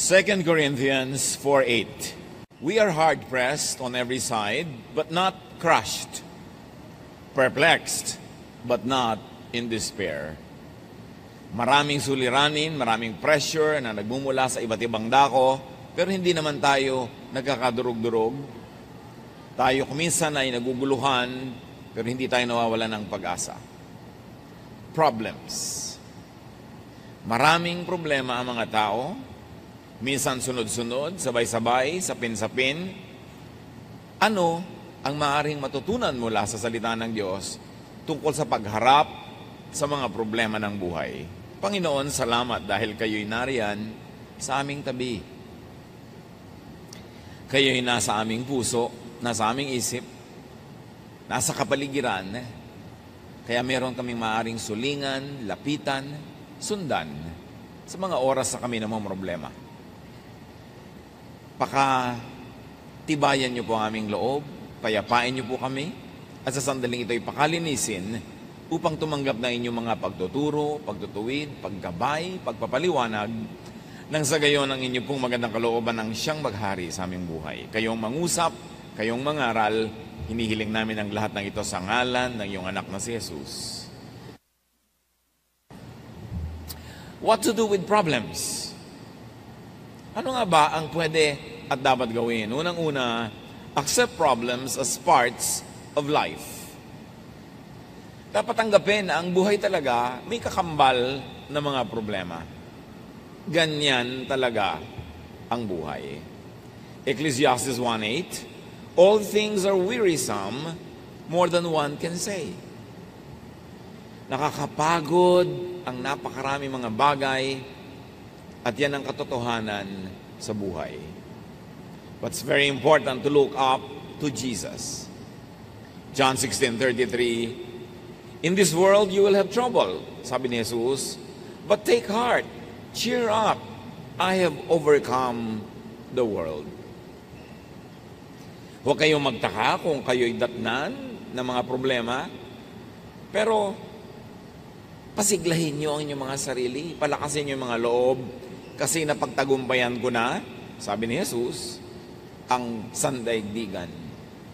2 Corinthians 4:8 We are hard pressed on every side, but not crushed, perplexed, but not in despair. Maraming suliranin, maraming pressure na nagmumula sa iba't ibang dako, pero hindi naman tayo nagkakadurog-durog. Tayo kuminsan ay naguguluhan, pero hindi tayo nawawala ng pag-asa. Problems. Maraming problema ang mga tao, minsan sunod-sunod, sabay-sabay, sapin-sapin. Ano ang maaring matutunan mula sa salita ng Diyos tungkol sa pagharap sa mga problema ng buhay? Panginoon, salamat dahil kayo'y nariyan sa aming tabi. Kayo'y nasa aming puso, nasa aming isip, nasa kapaligiran. Kaya meron kaming maaring sulingan, lapitan, sundan sa mga oras na kami namang problema. Paka tibayan niyo po ang aming loob, payapain niyo po kami, at sa sandaling ito'y pakalinisin upang tumanggap na inyong mga pagtuturo, pagtutuwid, paggabay, pagpapaliwanag, nang sa gayon ang inyong pong magandang kalooban ng siyang maghari sa aming buhay. Kayong mangusap, kayong mangaral, hinihiling namin ang lahat ng ito sa ngalan ng iyong anak na si Jesus. What to do with problems? Ano nga ba ang pwede at dapat gawin? Unang-una, accept problems as parts of life. Dapat tanggapin na ang buhay talaga may kakambal na mga problema. Ganyan talaga ang buhay. Ecclesiastes 1.8 All things are wearisome, more than one can say. Nakakapagod ang napakarami mga bagay at yan ang katotohanan sa buhay. But it's very important to look up to Jesus. John 16:33 In this world you will have trouble, sabi ni Jesus, but take heart, cheer up. I have overcome the world. Huwag kayong magtaka kung kayo'y datnan ng mga problema, pero pasiglahin niyo ang inyong mga sarili, palakasin niyo yung mga loob, kasi napagtagumpayan ko na, sabi ni Jesus, ang sandaigdigan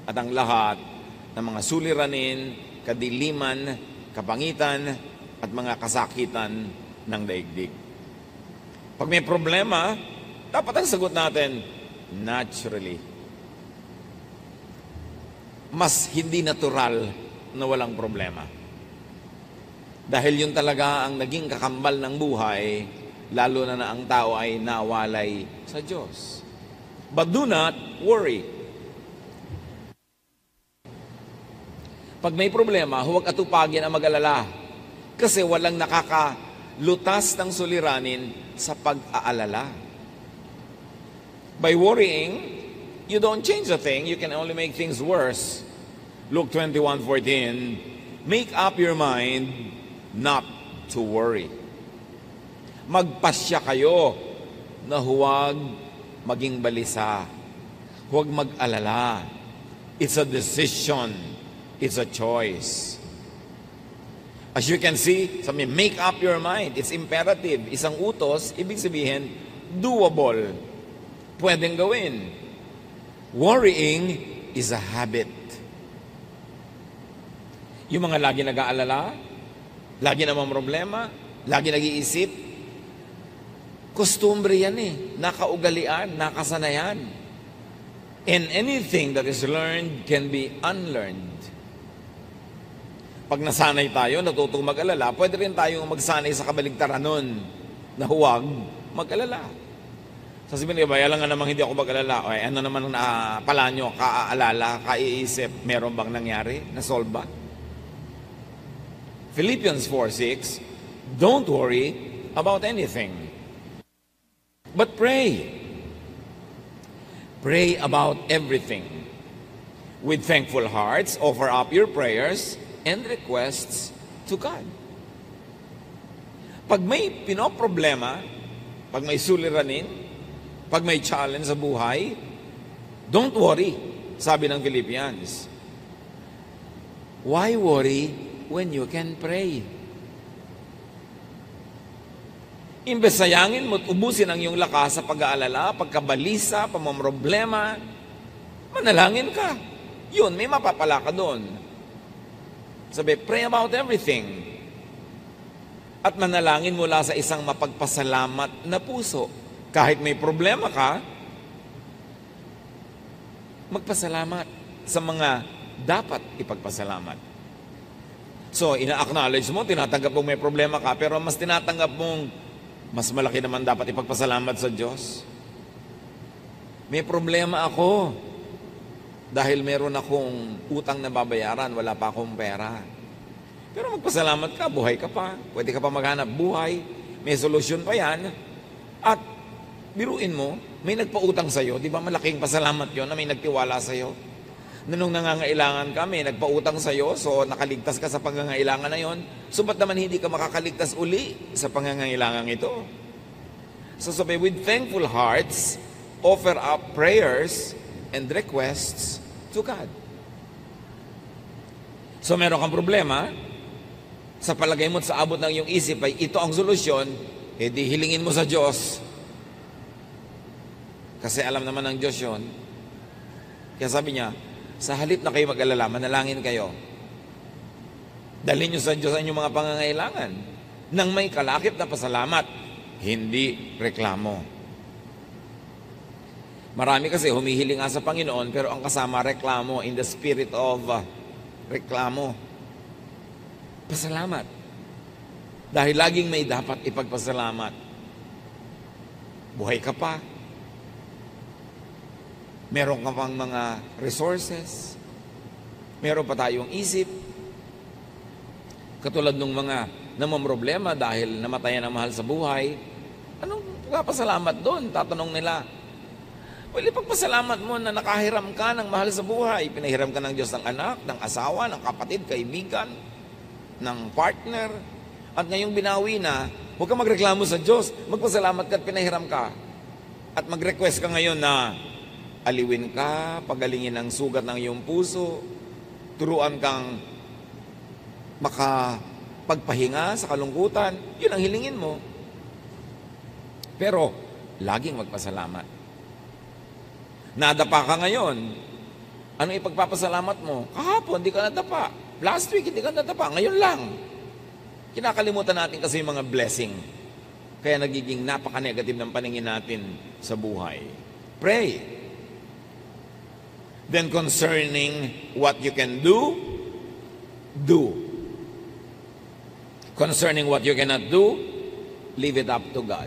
at ang lahat ng mga suliranin, kadiliman, kapangitan, at mga kasakitan ng daigdig. Pag may problema, dapat ang sagot natin, naturally. Mas hindi natural na walang problema. Dahil yun talaga ang naging kakambal ng buhay, lalo na na ang tao ay nawalay sa Diyos. But do not worry. Pag may problema, huwag atupagin ang mag-alala. Kasi walang nakakalutas ng suliranin sa pag-aalala. By worrying, you don't change a thing, you can only make things worse. Luke 21:14, make up your mind not to worry. Magpasya kayo na huwag maging balisa. Huwag mag-alala. It's a decision. It's a choice. As you can see, sabi, make up your mind. It's imperative. Isang utos, ibig sabihin, doable. Pwedeng gawin. Worrying is a habit. Yung mga lagi nag-aalala, lagi namang problema, lagi nag-iisip, kostumbre yan eh. Nakaugalian, nakasanayan. And anything that is learned can be unlearned. Pag nasanay tayo, natutong mag-alala, pwede rin tayong magsanay sa kabaligtaran nun na huwag mag-alala. Sasabihin niyo ba, alam nga namang hindi ako mag-alala. O, ano naman na pala nyo, kaaalala, kaiisip, meron bang nangyari? Na-solve ba? Philippians 4.6 Don't worry about anything, but pray. Pray about everything. With thankful hearts, offer up your prayers and requests to God. Pag may pinoproblema, pag may suliranin, pag may challenge sa buhay, don't worry, sabi ng Philippians. Why worry when you can pray? Imbes sayangin mo at ubusin ang iyong lakas sa pag-aalala, pagkabalisa, pamamroblema, manalangin ka. Yun, may mapapala ka doon. Sabi, pray about everything. At manalangin mula sa isang mapagpasalamat na puso. Kahit may problema ka, magpasalamat sa mga dapat ipagpasalamat. So, ina-acknowledge mo, tinatanggap mo may problema ka, pero mas tinatanggap mong mas malaki naman dapat ipagpasalamat sa Diyos. May problema ako dahil meron akong utang na babayaran, wala pa akong pera. Pero magpasalamat ka, buhay ka pa. Pwede ka pa maghanap buhay. May solusyon pa yan. At biruin mo, may nagpautang sa'yo. Di ba malaking pasalamat yon na may nagtiwala sa'yo? Na nung nangangailangan ka, may nagpautang sa'yo, so nakaligtas ka sa pangangailangan na yon, so ba't naman hindi ka makakaligtas uli sa pangangailangan ito? So sabi, with thankful hearts, offer up prayers and requests to God. So meron kang problema, sa palagay mo sa abot ng iyong isip ay ito ang solusyon, edi hilingin mo sa Diyos. Kasi alam naman ng Diyos yon. Kaya sabi niya, sa halip na kayo mag-alala, manalangin kayo. Dalhin nyo sa Diyos ang inyong mga pangangailangan. Nang may kalakip na pasalamat, hindi reklamo. Marami kasi humihiling nga sa Panginoon, pero ang kasama reklamo in the spirit of uh, reklamo. Pasalamat. Dahil laging may dapat ipagpasalamat. Buhay ka pa, Meron ka pang mga resources. Meron pa tayong isip. Katulad ng mga namamroblema dahil namatayan ang mahal sa buhay. Anong papasalamat doon? Tatanong nila. Well, ipagpasalamat mo na nakahiram ka ng mahal sa buhay. Pinahiram ka ng Diyos ng anak, ng asawa, ng kapatid, kaibigan, ng partner. At ngayong binawi na, huwag ka magreklamo sa Diyos. Magpasalamat ka at pinahiram ka. At mag-request ka ngayon na aliwin ka, pagalingin ang sugat ng iyong puso, turuan kang makapagpahinga sa kalungkutan, yun ang hilingin mo. Pero, laging magpasalamat. Nadapa ka ngayon, ano ipagpapasalamat mo? Kahapon, hindi ka nadapa. Last week, hindi ka nadapa. Ngayon lang. Kinakalimutan natin kasi yung mga blessing. Kaya nagiging napaka-negative ng paningin natin sa buhay. Pray. Then concerning what you can do, do. Concerning what you cannot do, leave it up to God.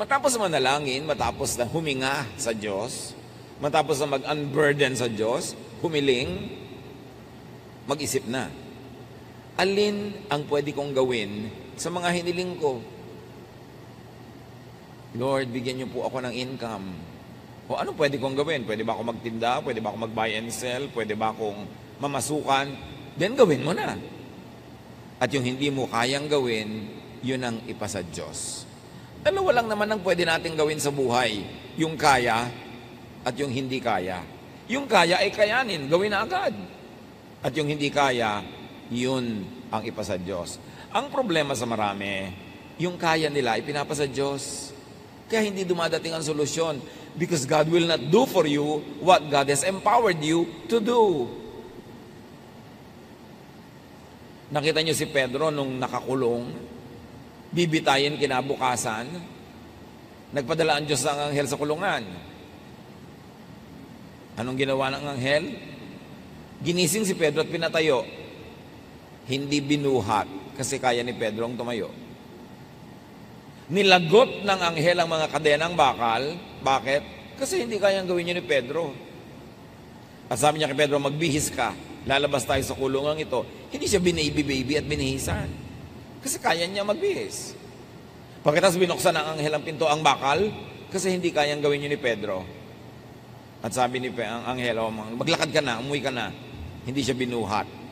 Matapos manalangin, matapos na huminga sa Diyos, matapos na mag-unburden sa Diyos, humiling, mag-isip na. Alin ang pwede kong gawin sa mga hiniling ko? Lord, bigyan niyo po ako ng income o ano pwede kong gawin? Pwede ba ako magtinda? Pwede ba ako mag-buy and sell? Pwede ba akong mamasukan? Then gawin mo na. At yung hindi mo kayang gawin, yun ang ipasa Diyos. Dalawa lang naman ang pwede natin gawin sa buhay. Yung kaya at yung hindi kaya. Yung kaya ay kayanin, gawin na agad. At yung hindi kaya, yun ang ipasa Diyos. Ang problema sa marami, yung kaya nila, ipinapasa Diyos. Kaya hindi dumadating ang solusyon. Because God will not do for you what God has empowered you to do. Nakita niyo si Pedro nung nakakulong, bibitayin kinabukasan, nagpadala ang Diyos ng anghel sa kulungan. Anong ginawa ng anghel? Ginising si Pedro at pinatayo. Hindi binuhat kasi kaya ni Pedro ang tumayo. Nilagot ng anghel ang mga kadenang bakal. Bakit? Kasi hindi kayang gawin niyo ni Pedro. At sabi niya kay Pedro, magbihis ka. Lalabas tayo sa kulungan ito. Hindi siya binaby-baby at binihisan. Kasi kaya niya magbihis. Pagkatapos binuksan ng anghel ang pinto ang bakal, kasi hindi kayang gawin niyo ni Pedro. At sabi ni ang anghel, oh, maglakad ka na, umuwi ka na. Hindi siya binuhat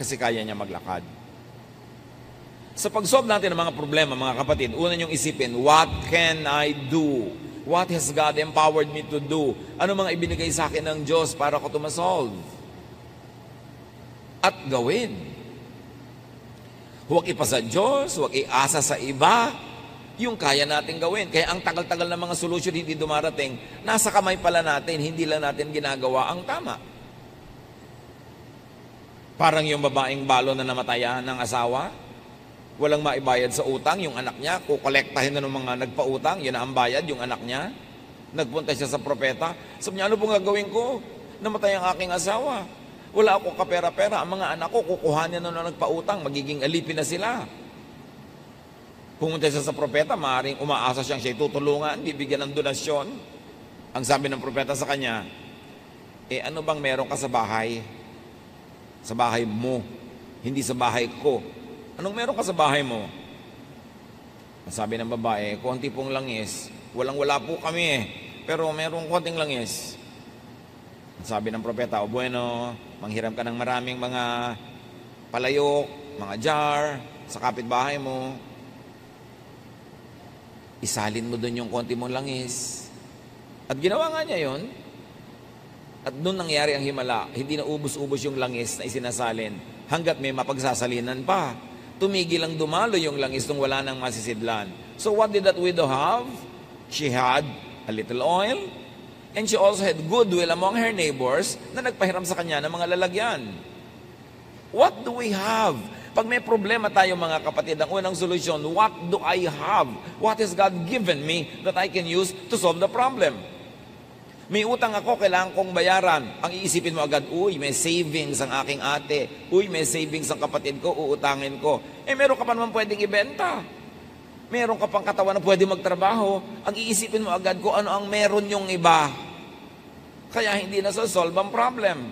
kasi kaya niya maglakad. Sa pag-solve natin ng mga problema, mga kapatid, una niyong isipin, what can I do? What has God empowered me to do? Ano mga ibinigay sa akin ng Diyos para ko ito masolve? At gawin. Huwag ipasa Diyos, huwag iasa sa iba, yung kaya natin gawin. Kaya ang tagal-tagal ng mga solusyon hindi dumarating, nasa kamay pala natin, hindi lang natin ginagawa ang tama. Parang yung babaeng balo na namatayan ng asawa, walang maibayad sa utang, yung anak niya, kukolektahin na ng mga nagpautang, yun na ang bayad, yung anak niya. Nagpunta siya sa propeta, sabi niya, ano pong gagawin ko? Namatay ang aking asawa. Wala akong kapera-pera. Ang mga anak ko, kukuhanin na ng nagpautang, magiging alipin na sila. Pumunta siya sa propeta, maaaring umaasa siyang siya tutulungan, bibigyan ng donasyon. Ang sabi ng propeta sa kanya, eh ano bang meron ka sa bahay? Sa bahay mo, hindi sa bahay ko. Anong meron ka sa bahay mo? Sabi ng babae, konti pong langis. Walang wala po kami eh. Pero merong konting langis. Ang sabi ng propeta, o bueno, manghiram ka ng maraming mga palayok, mga jar, sa kapitbahay mo. Isalin mo doon yung konti mong langis. At ginawa nga niya yon. At doon nangyari ang himala, hindi na ubos-ubos yung langis na isinasalin hanggat may mapagsasalinan pa. Tumigil ang dumalo yung langis nung wala nang masisidlan. So what did that widow have? She had a little oil and she also had goodwill among her neighbors na nagpahiram sa kanya ng mga lalagyan. What do we have? Pag may problema tayo mga kapatid, ang unang solusyon, what do I have? What has God given me that I can use to solve the problem? May utang ako, kailangan kong bayaran. Ang iisipin mo agad, uy, may savings ang aking ate. Uy, may savings ang kapatid ko, uutangin ko. Eh, meron ka pa naman pwedeng ibenta. Meron ka pang katawan na pwede magtrabaho. Ang iisipin mo agad kung ano ang meron yung iba. Kaya hindi na solve ang problem.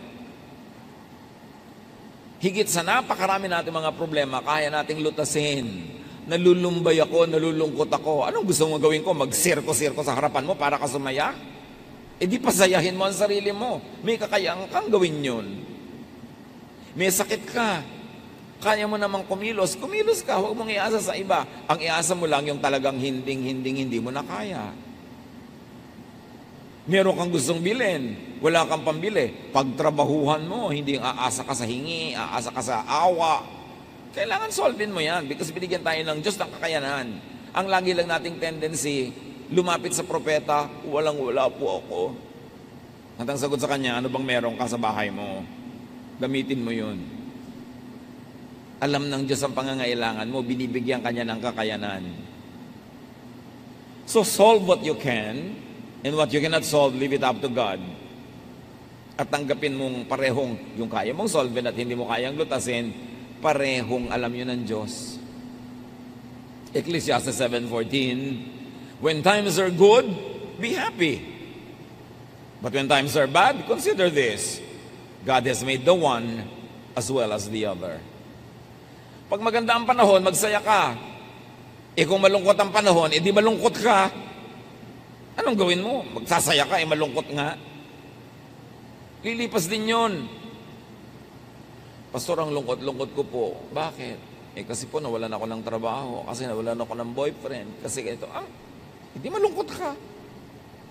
Higit sa napakarami natin mga problema, kaya nating lutasin. Nalulumbay ako, nalulungkot ako. Anong gusto mong gawin ko? Mag-sirko-sirko sa harapan mo para ka sumaya? E di pasayahin mo ang sarili mo. May kakayang kang gawin yun. May sakit ka. Kaya mo namang kumilos. Kumilos ka. Huwag mong iasa sa iba. Ang iasa mo lang yung talagang hinding-hinding hindi mo na kaya. Meron kang gustong bilhin. Wala kang pambili. Pagtrabahuhan mo, hindi aasa ka sa hingi, aasa ka sa awa. Kailangan solvin mo yan because binigyan tayo ng Diyos ng kakayanan. Ang lagi lang nating tendency, lumapit sa propeta, walang wala po ako. At ang sagot sa kanya, ano bang meron ka sa bahay mo? Gamitin mo yun. Alam ng Diyos ang pangangailangan mo, binibigyan kanya ng kakayanan. So solve what you can, and what you cannot solve, leave it up to God. At tanggapin mong parehong yung kaya mong solve at hindi mo kayang lutasin, parehong alam yun ng Diyos. Ecclesiastes 7.14 When times are good, be happy. But when times are bad, consider this. God has made the one as well as the other. Pag maganda ang panahon, magsaya ka. Eh kung malungkot ang panahon, eh di malungkot ka. Anong gawin mo? Magsasaya ka, eh malungkot nga. Lilipas din yon. Pastor, ang lungkot-lungkot ko po. Bakit? Eh kasi po nawalan ako ng trabaho, kasi nawalan ako ng boyfriend, kasi ito, ah, hindi malungkot ka.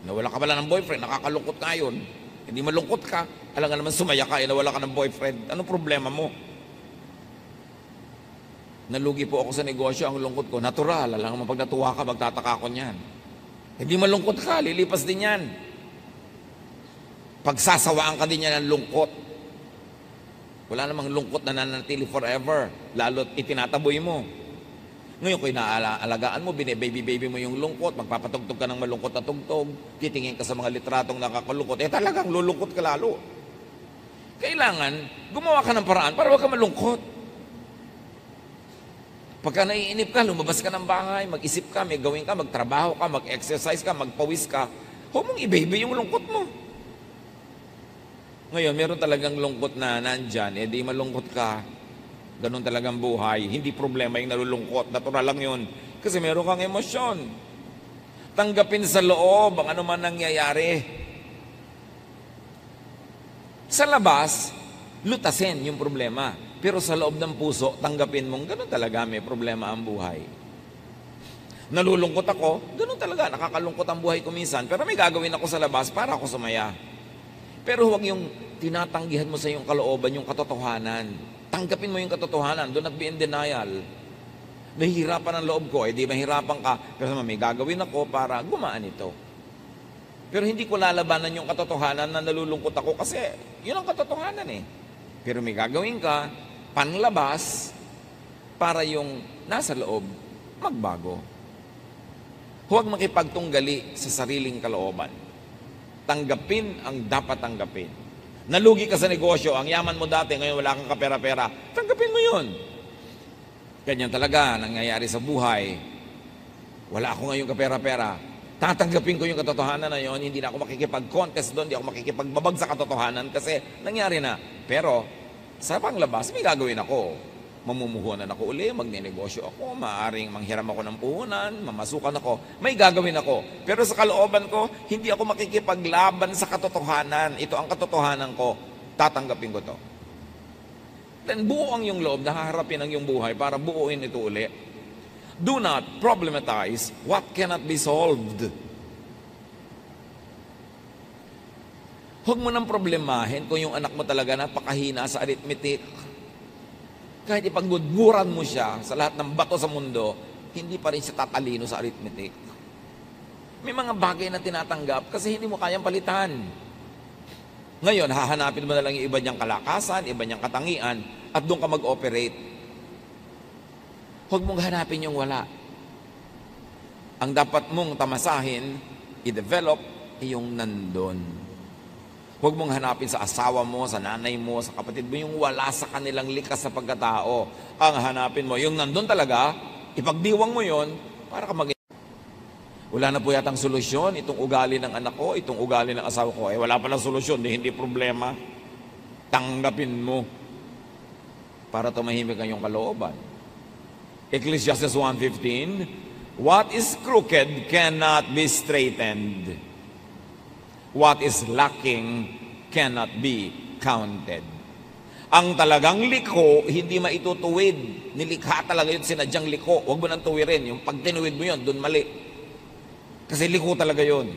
Nawala ka pala ng boyfriend, nakakalungkot ka yun. Hindi malungkot ka. Alam nga naman sumaya ka, eh, nawala ka ng boyfriend. Ano problema mo? Nalugi po ako sa negosyo, ang lungkot ko. Natural, alam mo pag natuwa ka, magtataka ako niyan. Hindi malungkot ka, lilipas din yan. Pagsasawaan ka din yan ng lungkot. Wala namang lungkot na nanatili forever, lalo't itinataboy mo. Ngayon kung inaalagaan mo, bine-baby-baby mo yung lungkot, magpapatugtog ka ng malungkot na tugtog, titingin ka sa mga litratong nakakalungkot, eh talagang lulungkot ka lalo. Kailangan, gumawa ka ng paraan para huwag ka malungkot. Pagka naiinip ka, lumabas ka ng bahay, mag-isip ka, may gawin ka, magtrabaho ka, mag-exercise ka, magpawis ka, huwag mong i-baby yung lungkot mo. Ngayon, meron talagang lungkot na nandyan, eh di malungkot ka, Ganon talagang buhay. Hindi problema yung nalulungkot. Natural lang yun. Kasi meron kang emosyon. Tanggapin sa loob ang ano man nangyayari. Sa labas, lutasin yung problema. Pero sa loob ng puso, tanggapin mong ganon talaga may problema ang buhay. Nalulungkot ako, ganon talaga, nakakalungkot ang buhay ko minsan. Pero may gagawin ako sa labas para ako sumaya. Pero huwag yung tinatanggihan mo sa iyong kalooban yung katotohanan. Tanggapin mo yung katotohanan. Do not be in denial. nahihirapan ang loob ko, eh di mahirapan ka, pero naman may gagawin ako para gumaan ito. Pero hindi ko lalabanan yung katotohanan na nalulungkot ako kasi yun ang katotohanan eh. Pero may gagawin ka, panlabas, para yung nasa loob magbago. Huwag makipagtunggali sa sariling kalooban. Tanggapin ang dapat tanggapin. Nalugi ka sa negosyo, ang yaman mo dati, ngayon wala kang kapera-pera, tanggapin mo yun. Ganyan talaga nangyayari sa buhay. Wala ako ngayon kapera-pera. Tatanggapin ko yung katotohanan na yon, hindi na ako makikipag-contest doon, hindi ako makikipagbabag sa katotohanan kasi nangyari na. Pero sa panglabas, may gagawin ako mamumuhunan ako uli, magnenegosyo ako, maaring manghiram ako ng puhunan, mamasukan ako, may gagawin ako. Pero sa kalooban ko, hindi ako makikipaglaban sa katotohanan. Ito ang katotohanan ko, tatanggapin ko to. Then buo ang yung loob, nahaharapin ang yung buhay para buuin ito uli. Do not problematize what cannot be solved. Huwag mo nang problemahin kung yung anak mo talaga napakahina sa arithmetic kahit ipagmudmuran mo siya sa lahat ng bato sa mundo, hindi pa rin siya tatalino sa arithmetic. May mga bagay na tinatanggap kasi hindi mo kayang palitan. Ngayon, hahanapin mo na lang yung iba niyang kalakasan, iba niyang katangian, at doon ka mag-operate. Huwag mong hanapin yung wala. Ang dapat mong tamasahin, i-develop, yung nandun. Huwag mong hanapin sa asawa mo, sa nanay mo, sa kapatid mo, yung wala sa kanilang likas sa pagkatao. Ang hanapin mo, yung nandun talaga, ipagdiwang mo yon para ka mag wala na po yatang solusyon, itong ugali ng anak ko, itong ugali ng asawa ko. Eh, wala palang solusyon, di, hindi problema. Tanggapin mo para tumahimik ang iyong kalooban. Ecclesiastes 1.15, What is crooked cannot be straightened what is lacking cannot be counted. Ang talagang liko, hindi maitutuwid. Nilikha talaga yun, sinadyang liko. Huwag mo nang tuwirin. Yung pag tinuwid mo yun, dun mali. Kasi liko talaga yun.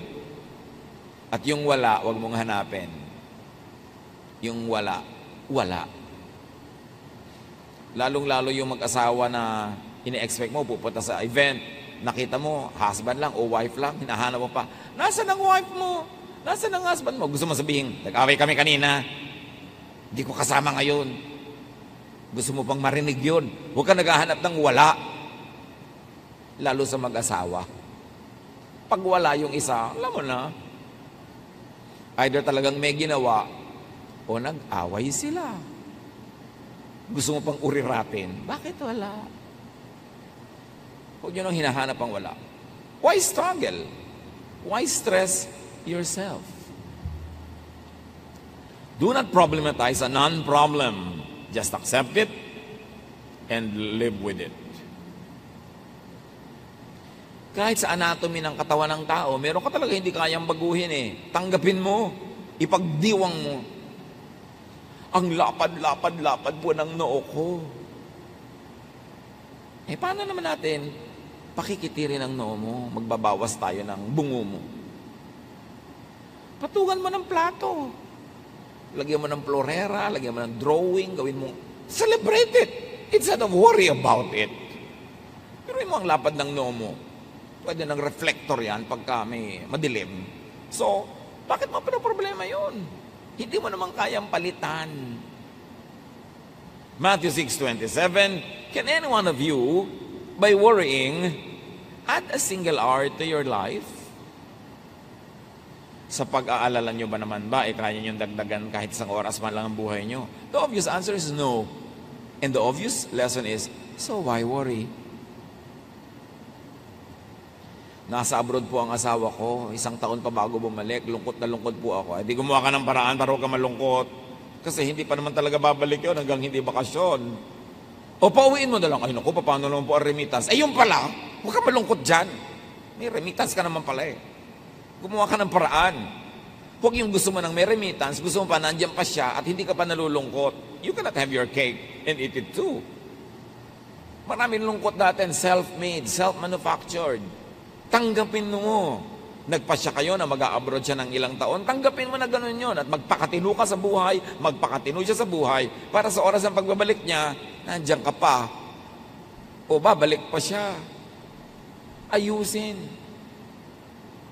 At yung wala, huwag mong hanapin. Yung wala, wala. Lalong-lalo yung mag-asawa na ini-expect mo, pupunta sa event, nakita mo, husband lang o wife lang, hinahanap mo pa, nasa ng wife mo? Nasaan ang husband mo? Gusto mo sabihin, nag-away kami kanina. Hindi ko kasama ngayon. Gusto mo pang marinig yun. Huwag ka naghahanap ng wala. Lalo sa mag-asawa. Pag wala yung isa, alam mo na, either talagang may ginawa o nag-away sila. Gusto mo pang uriratin. Bakit wala? Huwag nyo nang hinahanap ang wala. Why struggle? Why stress yourself. Do not problematize a non-problem. Just accept it and live with it. Kahit sa anatomy ng katawan ng tao, meron ka talaga hindi kayang baguhin eh. Tanggapin mo. Ipagdiwang mo. Ang lapad-lapad-lapad po ng noo ko. Eh, paano naman natin pakikitirin ang noo mo? Magbabawas tayo ng bungo mo. Patungan mo ng plato. Lagyan mo ng florera, lagyan mo ng drawing, gawin mo, celebrate it. Instead of worry about it. Pero mo ang lapad ng noo mo. Pwede ng reflector yan pagka may madilim. So, bakit mo problema yun? Hindi mo naman kayang palitan. Matthew 6.27, Can any one of you, by worrying, add a single hour to your life? Sa pag-aalala nyo ba naman ba, eh kaya nyo dagdagan kahit isang oras man lang ang buhay nyo? The obvious answer is no. And the obvious lesson is, so why worry? Nasa abroad po ang asawa ko, isang taon pa bago bumalik, lungkot na lungkot po ako. Eh di gumawa ka ng paraan para huwag ka malungkot. Kasi hindi pa naman talaga babalik yun hanggang hindi bakasyon. O pauwiin mo na lang, ay naku, paano naman po ang remittance? Eh yung pala, huwag ka malungkot dyan. May remittance ka naman pala eh. Gumawa ka ng paraan. Huwag yung gusto mo ng may remittance, gusto mo pa nandiyan pa siya at hindi ka pa nalulungkot. You cannot have your cake and eat it too. Maraming lungkot natin, self-made, self-manufactured. Tanggapin mo. Nagpasya kayo na mag-abroad siya ng ilang taon, tanggapin mo na ganun yon at magpakatino ka sa buhay, magpakatino siya sa buhay para sa oras ng pagbabalik niya, nandiyan ka pa. O babalik pa siya. Ayusin.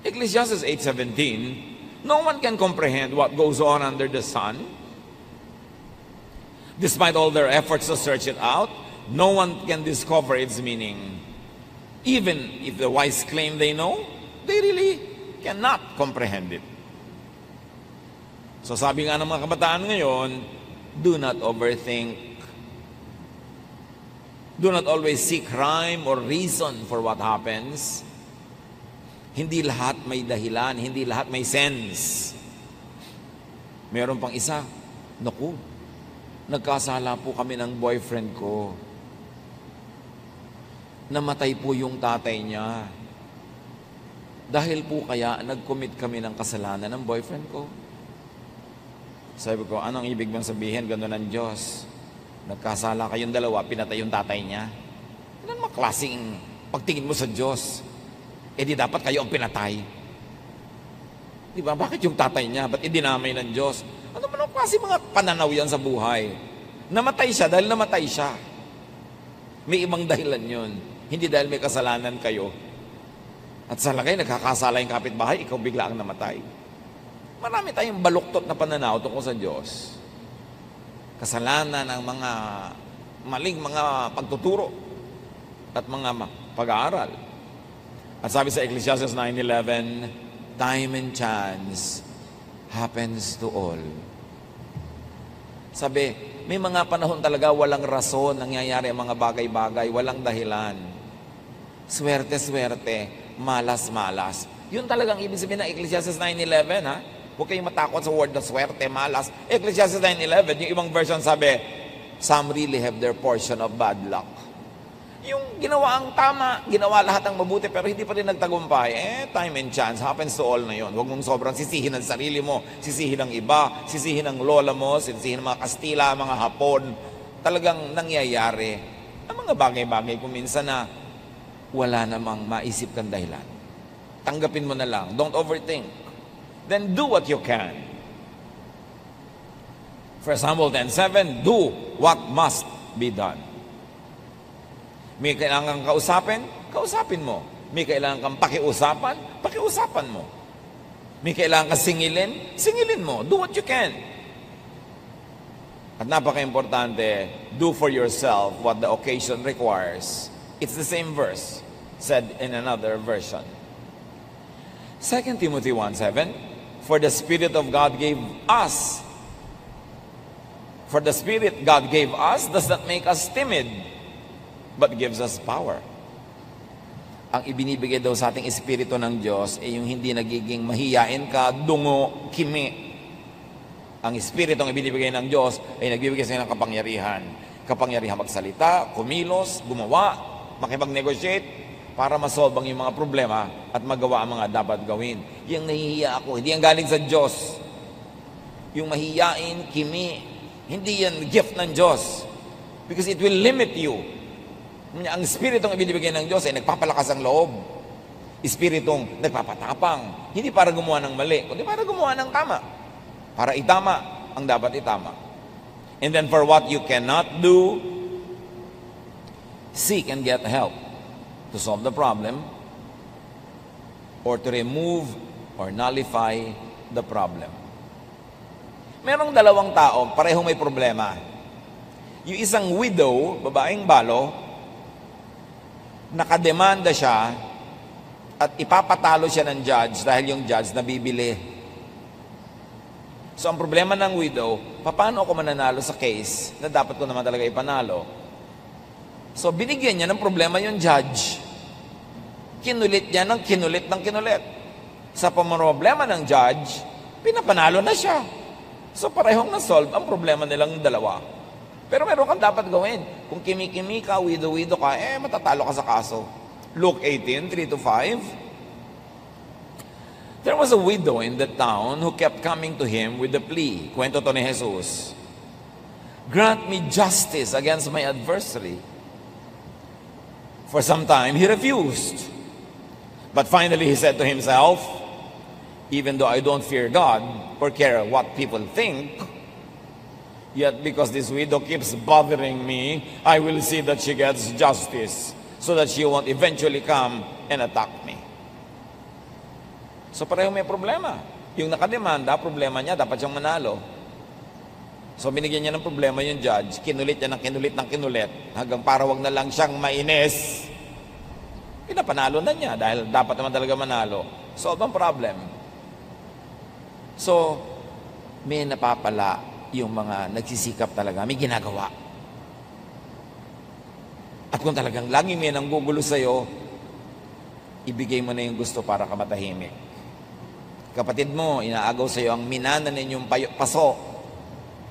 Ecclesiastes 8.17, No one can comprehend what goes on under the sun. Despite all their efforts to search it out, no one can discover its meaning. Even if the wise claim they know, they really cannot comprehend it. So sabi nga ng mga kabataan ngayon, do not overthink. Do not always seek rhyme or reason for what happens. Hindi lahat may dahilan, hindi lahat may sense. Meron pang isa, naku, nagkasala po kami ng boyfriend ko. Namatay po yung tatay niya. Dahil po kaya nag-commit kami ng kasalanan ng boyfriend ko. Sabi ko, anong ibig bang sabihin? Ganun ang Diyos. Nagkasala kayong dalawa, pinatay yung tatay niya. Ano naman klaseng pagtingin mo sa Diyos? Eh di dapat kayo ang pinatay. Di ba? Bakit yung tatay niya? Ba't idinamay ng Diyos? Ano man ang klase mga pananaw yan sa buhay? Namatay siya dahil namatay siya. May ibang dahilan yun. Hindi dahil may kasalanan kayo. At sa lagay, nagkakasala yung kapitbahay, ikaw bigla ang namatay. Marami tayong baluktot na pananaw tungkol sa Diyos. Kasalanan ng mga maling mga pagtuturo at mga pag-aaral. At sabi sa Ecclesiastes 9.11, time and chance happens to all. Sabi, may mga panahon talaga walang rason nangyayari ang mga bagay-bagay, walang dahilan. Swerte-swerte, malas-malas. Yun talagang ibig sabihin ng Ecclesiastes 9.11, ha? Huwag kayong matakot sa word na swerte, malas. Ecclesiastes 9.11, yung ibang version sabi, some really have their portion of bad luck. Yung ginawa ang tama, ginawa lahat ang mabuti, pero hindi pa rin nagtagumpay, eh, time and chance happens to all na yun. Huwag mong sobrang sisihin ang sarili mo, sisihin ang iba, sisihin ang lola mo, sisihin ang mga Kastila, mga Hapon. Talagang nangyayari ang mga bagay-bagay kung minsan na wala namang maisip kang dahilan. Tanggapin mo na lang. Don't overthink then do what you can. For Samuel 10.7, do what must be done. May kailangan kausapin, kausapin mo. May kailangan kang pakiusapan, pakiusapan mo. May kailangan kang singilin, singilin mo. Do what you can. At napaka-importante, do for yourself what the occasion requires. It's the same verse said in another version. 2 Timothy 1.7 For the Spirit of God gave us. For the Spirit God gave us does not make us timid, but gives us power. Ang ibinibigay daw sa ating Espiritu ng Diyos ay yung hindi nagiging mahiyain ka, dungo, kimi. Ang Espiritu ang ibinibigay ng Diyos ay nagbibigay sa ng kapangyarihan. Kapangyarihan magsalita, kumilos, gumawa, makipag-negotiate, para masolve ang yung mga problema at magawa ang mga dapat gawin. Yung nahihiya ako, hindi yan galing sa Diyos. Yung mahiyain, kimi, hindi yan gift ng Diyos. Because it will limit you. Ang Espiritong ibinibigay ng Diyos ay nagpapalakas ang loob. Espiritong nagpapatapang. Hindi para gumawa ng mali, kundi para gumawa ng tama. Para itama ang dapat itama. And then for what you cannot do, seek and get help to solve the problem or to remove or nullify the problem. Merong dalawang tao, parehong may problema. Yung isang widow, babaeng balo, nakademanda siya at ipapatalo siya ng judge dahil yung judge nabibili. So ang problema ng widow, paano ako mananalo sa case na dapat ko naman talaga ipanalo? So binigyan niya ng problema yung judge. Kinulit niya ng kinulit ng kinulit. Sa problema ng judge, pinapanalo na siya. So parehong na-solve ang problema nilang dalawa. Pero meron kang dapat gawin. Kung kimi-kimi ka, wido-wido ka, eh matatalo ka sa kaso. Luke 18, 3 to 5. There was a widow in the town who kept coming to him with the plea. Kwento to ni Jesus. Grant me justice against my adversary. For some time, he refused. But finally, he said to himself, even though I don't fear God or care what people think, Yet because this widow keeps bothering me, I will see that she gets justice so that she won't eventually come and attack me. So pareho may problema. Yung nakademanda, problema niya, dapat siyang manalo. So binigyan niya ng problema yung judge, kinulit niya ng kinulit ng kinulit, hanggang para wag na lang siyang mainis. Pinapanalo na niya dahil dapat naman talaga manalo. Solve ang problem. So, may napapala yung mga nagsisikap talaga, may ginagawa. At kung talagang lagi may nanggugulo sa'yo, ibigay mo na yung gusto para ka matahimik. Kapatid mo, inaagaw sa'yo ang minana ninyong paso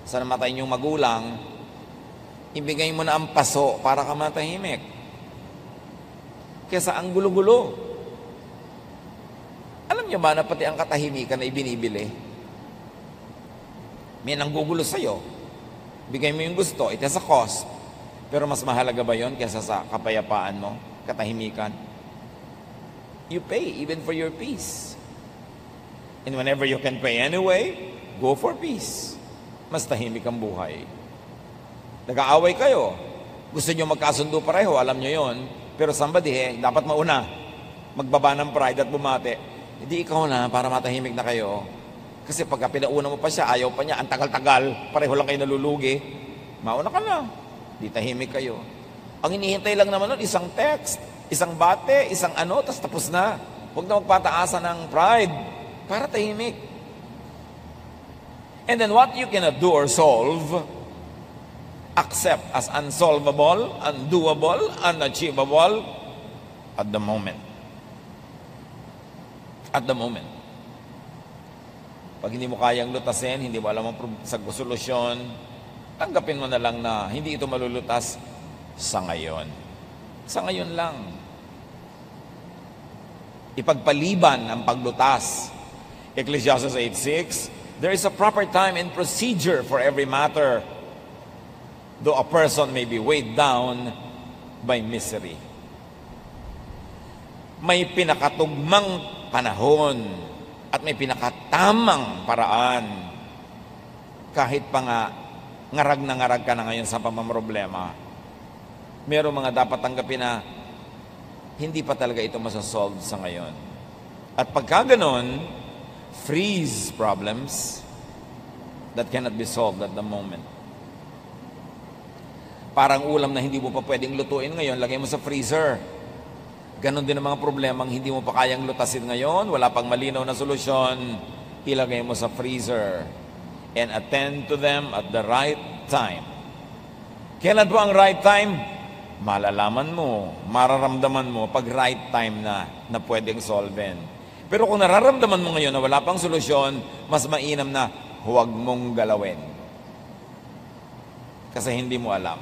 sa namatay niyong magulang, ibigay mo na ang paso para ka matahimik. Kesa ang gulo-gulo. Alam niyo ba na pati ang katahimikan na ibinibili? May nanggugulo sa'yo. Bigay mo yung gusto, it has a cost. Pero mas mahalaga ba yon kesa sa kapayapaan mo, katahimikan? You pay even for your peace. And whenever you can pay anyway, go for peace. Mas tahimik ang buhay. Nag-aaway kayo. Gusto nyo magkasundo pareho, alam nyo yon. Pero somebody, eh, dapat mauna. Magbaba ng pride at bumate. Hindi ikaw na para matahimik na kayo. Kasi pagka pinauna mo pa siya, ayaw pa niya, ang tagal-tagal, pareho lang kayo nalulugi. Mauna ka na. Di tahimik kayo. Ang inihintay lang naman nun, isang text, isang bate, isang ano, tapos tapos na. Huwag na magpataasan ng pride para tahimik. And then what you cannot do or solve, accept as unsolvable, undoable, unachievable at the moment. At the moment. Pag hindi mo kayang lutasin, hindi mo alam ang sa solusyon, tanggapin mo na lang na hindi ito malulutas sa ngayon. Sa ngayon lang. Ipagpaliban ang paglutas. Ecclesiastes 8.6 There is a proper time and procedure for every matter, though a person may be weighed down by misery. May pinakatugmang panahon at may pinakatamang paraan. Kahit pa nga ngarag na ngarag ka na ngayon sa pamamroblema, merong mga dapat tanggapin na hindi pa talaga ito masasolve sa ngayon. At pagka ganon, freeze problems that cannot be solved at the moment. Parang ulam na hindi mo pa pwedeng lutuin ngayon, lagay mo sa freezer. Ganon din ang mga problemang hindi mo pa kayang lutasin ngayon, wala pang malinaw na solusyon, ilagay mo sa freezer and attend to them at the right time. Kailan po ang right time? Malalaman mo, mararamdaman mo pag right time na na pwedeng solven. Pero kung nararamdaman mo ngayon na wala pang solusyon, mas mainam na huwag mong galawin. Kasi hindi mo alam.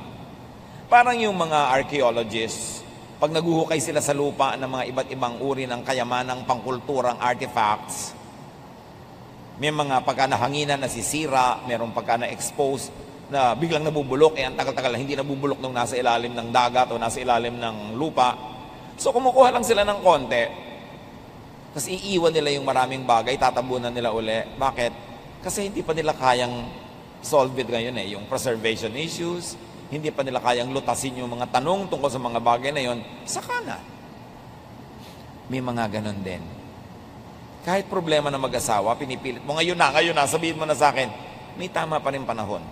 Parang yung mga archaeologists, pag naguhukay sila sa lupa ng mga iba't ibang uri ng kayamanang pangkulturang artifacts, may mga pagka nahanginan na sisira, merong pagka na-expose na biglang nabubulok, eh ang tagal-tagal hindi nabubulok nung nasa ilalim ng dagat o nasa ilalim ng lupa. So kumukuha lang sila ng konti, tapos iiwan nila yung maraming bagay, tatabunan nila uli. Bakit? Kasi hindi pa nila kayang solve it ngayon eh, yung preservation issues, hindi pa nila kayang lutasin yung mga tanong tungkol sa mga bagay na yon, saka na. May mga ganon din. Kahit problema na mag-asawa, pinipilit mo, ngayon na, ngayon na, sabihin mo na sa akin, may tama pa rin panahon.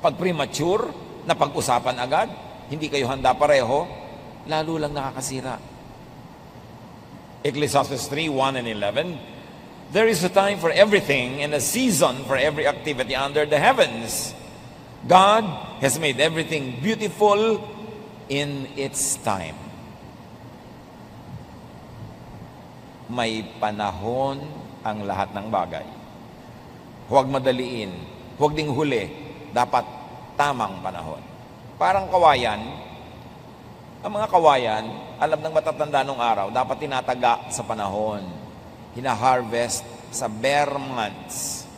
Pag premature, na pag-usapan agad, hindi kayo handa pareho, lalo lang nakakasira. Ecclesiastes 3, 1 and 11, There is a time for everything and a season for every activity under the heavens. God has made everything beautiful in its time. May panahon ang lahat ng bagay. Huwag madaliin, huwag ding huli, dapat tamang panahon. Parang kawayan, ang mga kawayan, alam ng matatanda nung araw, dapat tinataga sa panahon. Hina-harvest sa bare months.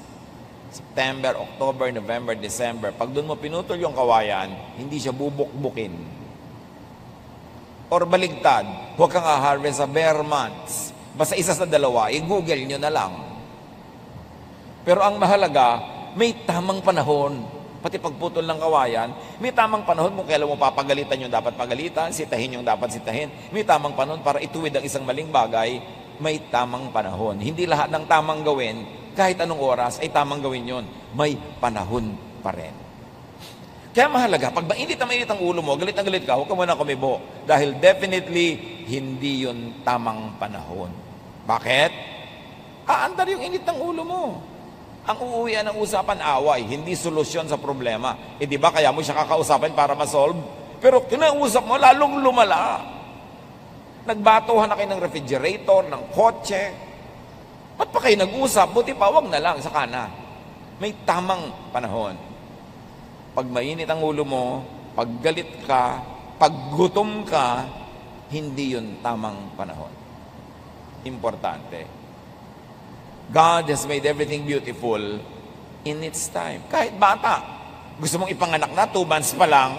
September, October, November, December. Pag doon mo pinutol yung kawayan, hindi siya bubukbukin. Or baligtad, huwag kang harvest sa bare months. Basta isa sa dalawa, i-google nyo na lang. Pero ang mahalaga, may tamang panahon. Pati pagputol ng kawayan, may tamang panahon kung kailan mo papagalitan yung dapat pagalitan, sitahin yung dapat sitahin. May tamang panahon para ituwid ang isang maling bagay, may tamang panahon. Hindi lahat ng tamang gawin, kahit anong oras, ay tamang gawin yon. May panahon pa rin. Kaya mahalaga, pag mainit na mainit ang ulo mo, galit na galit ka, huwag ka muna kumibo. Dahil definitely, hindi yun tamang panahon. Bakit? Aandar yung init ng ulo mo. Ang uuwian ng usapan, away, hindi solusyon sa problema. Eh di ba kaya mo siya kakausapin para ma-solve? Pero kinausap mo, lalong lumala. Nagbatuhan na kayo ng refrigerator, ng kotse. Ba't pa kayo nag-usap? Buti pa, wag na lang, saka na. May tamang panahon. Pag mainit ang ulo mo, pag galit ka, pag gutom ka, hindi yun tamang panahon. Importante. God has made everything beautiful in its time. Kahit bata, gusto mong ipanganak na, two months pa lang,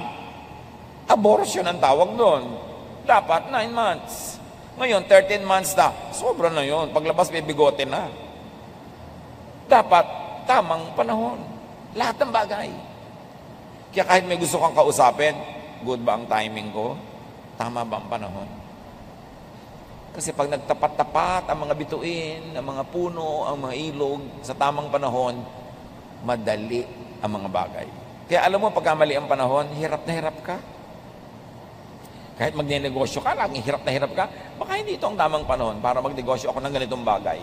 abortion ang tawag doon. Dapat nine months. Ngayon, 13 months na, sobra na yon. Paglabas, may bigote na. Dapat, tamang panahon. Lahat ng bagay. Kaya kahit may gusto kang kausapin, good ba ang timing ko? Tama ba ang panahon? Kasi pag nagtapat-tapat ang mga bituin, ang mga puno, ang mga ilog, sa tamang panahon, madali ang mga bagay. Kaya alam mo, pagka mali ang panahon, hirap na hirap ka. Kahit magne-negosyo ka, laging hirap na hirap ka, baka hindi ito ang tamang panahon para magnegosyo ako ng ganitong bagay.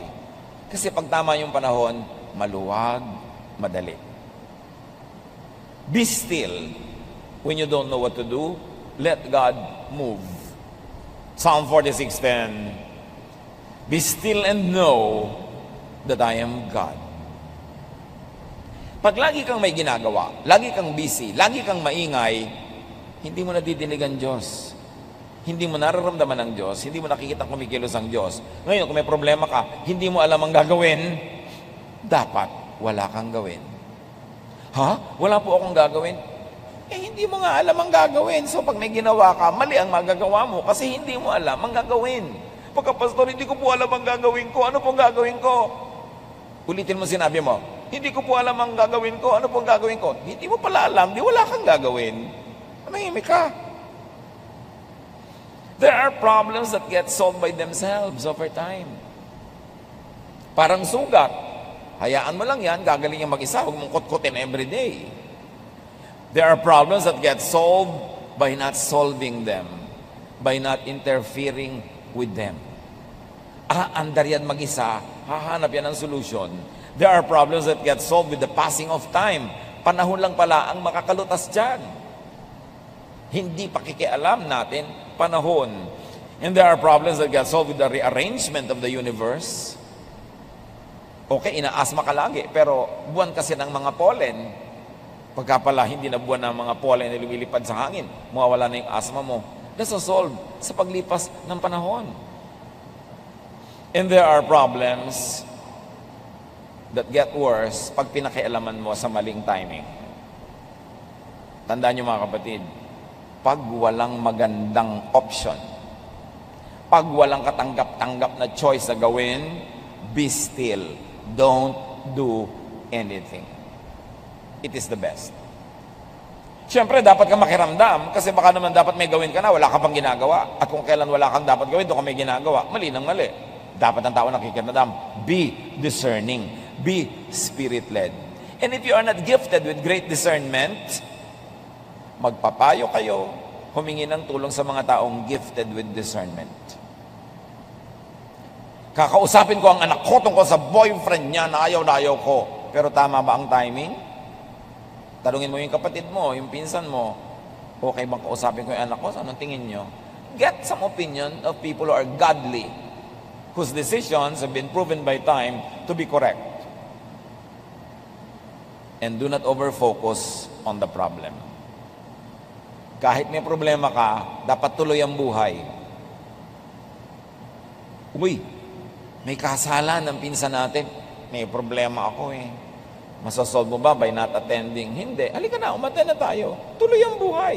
Kasi pag tama yung panahon, maluwag, madali. Be still when you don't know what to do. Let God move. Psalm 46:10 Be still and know that I am God. Pag lagi kang may ginagawa, lagi kang busy, lagi kang maingay, hindi mo nadidinig ang Diyos. Hindi mo nararamdaman ang Diyos, hindi mo nakikita kumikilos ang Diyos. Ngayon, kung may problema ka, hindi mo alam ang gagawin, dapat wala kang gawin. Ha? Wala po akong gagawin? Eh, hindi mo nga alam ang gagawin. So, pag may ginawa ka, mali ang magagawa mo kasi hindi mo alam ang gagawin. Pagka, pastor, hindi ko po alam ang gagawin ko. Ano pong gagawin ko? Ulitin mo sinabi mo, hindi ko po alam ang gagawin ko. Ano pong gagawin ko? Hindi mo pala alam, di wala kang gagawin. Manahimik ka. There are problems that get solved by themselves over time. Parang sugat. Hayaan mo lang yan, gagaling yung mag-isa, huwag mong kutkutin every day. There are problems that get solved by not solving them, by not interfering with them. Aandar yan mag-isa, hahanap yan ng solution. There are problems that get solved with the passing of time. Panahon lang pala ang makakalutas dyan. Hindi pakikialam natin, panahon. And there are problems that get solved with the rearrangement of the universe. Okay, inaasma ka lagi, pero buwan kasi ng mga pollen, Pagka pala hindi na buwan ng mga pollen na lumilipad sa hangin, mawawala na yung asma mo. Nasosolve sa paglipas ng panahon. And there are problems that get worse pag pinakialaman mo sa maling timing. Tandaan nyo mga kapatid, pag walang magandang option, pag walang katanggap-tanggap na choice na gawin, be still. Don't do anything it is the best. Siyempre, dapat ka makiramdam kasi baka naman dapat may gawin ka na, wala ka pang ginagawa. At kung kailan wala kang dapat gawin, doon ka may ginagawa. Mali ng mali. Dapat ang tao nakikiramdam. Be discerning. Be spirit-led. And if you are not gifted with great discernment, magpapayo kayo, humingi ng tulong sa mga taong gifted with discernment. Kakausapin ko ang anak ko tungkol sa boyfriend niya na ayaw na ayaw ko. Pero tama ba ang timing? Tanungin mo yung kapatid mo, yung pinsan mo, okay bang kausapin ko yung anak ko? Anong tingin nyo? Get some opinion of people who are godly, whose decisions have been proven by time to be correct. And do not over-focus on the problem. Kahit may problema ka, dapat tuloy ang buhay. Uy, may kasalan ng pinsan natin. May problema ako eh. Masosolve mo ba by not attending? Hindi. Halika na, umaten na tayo. Tuloy ang buhay.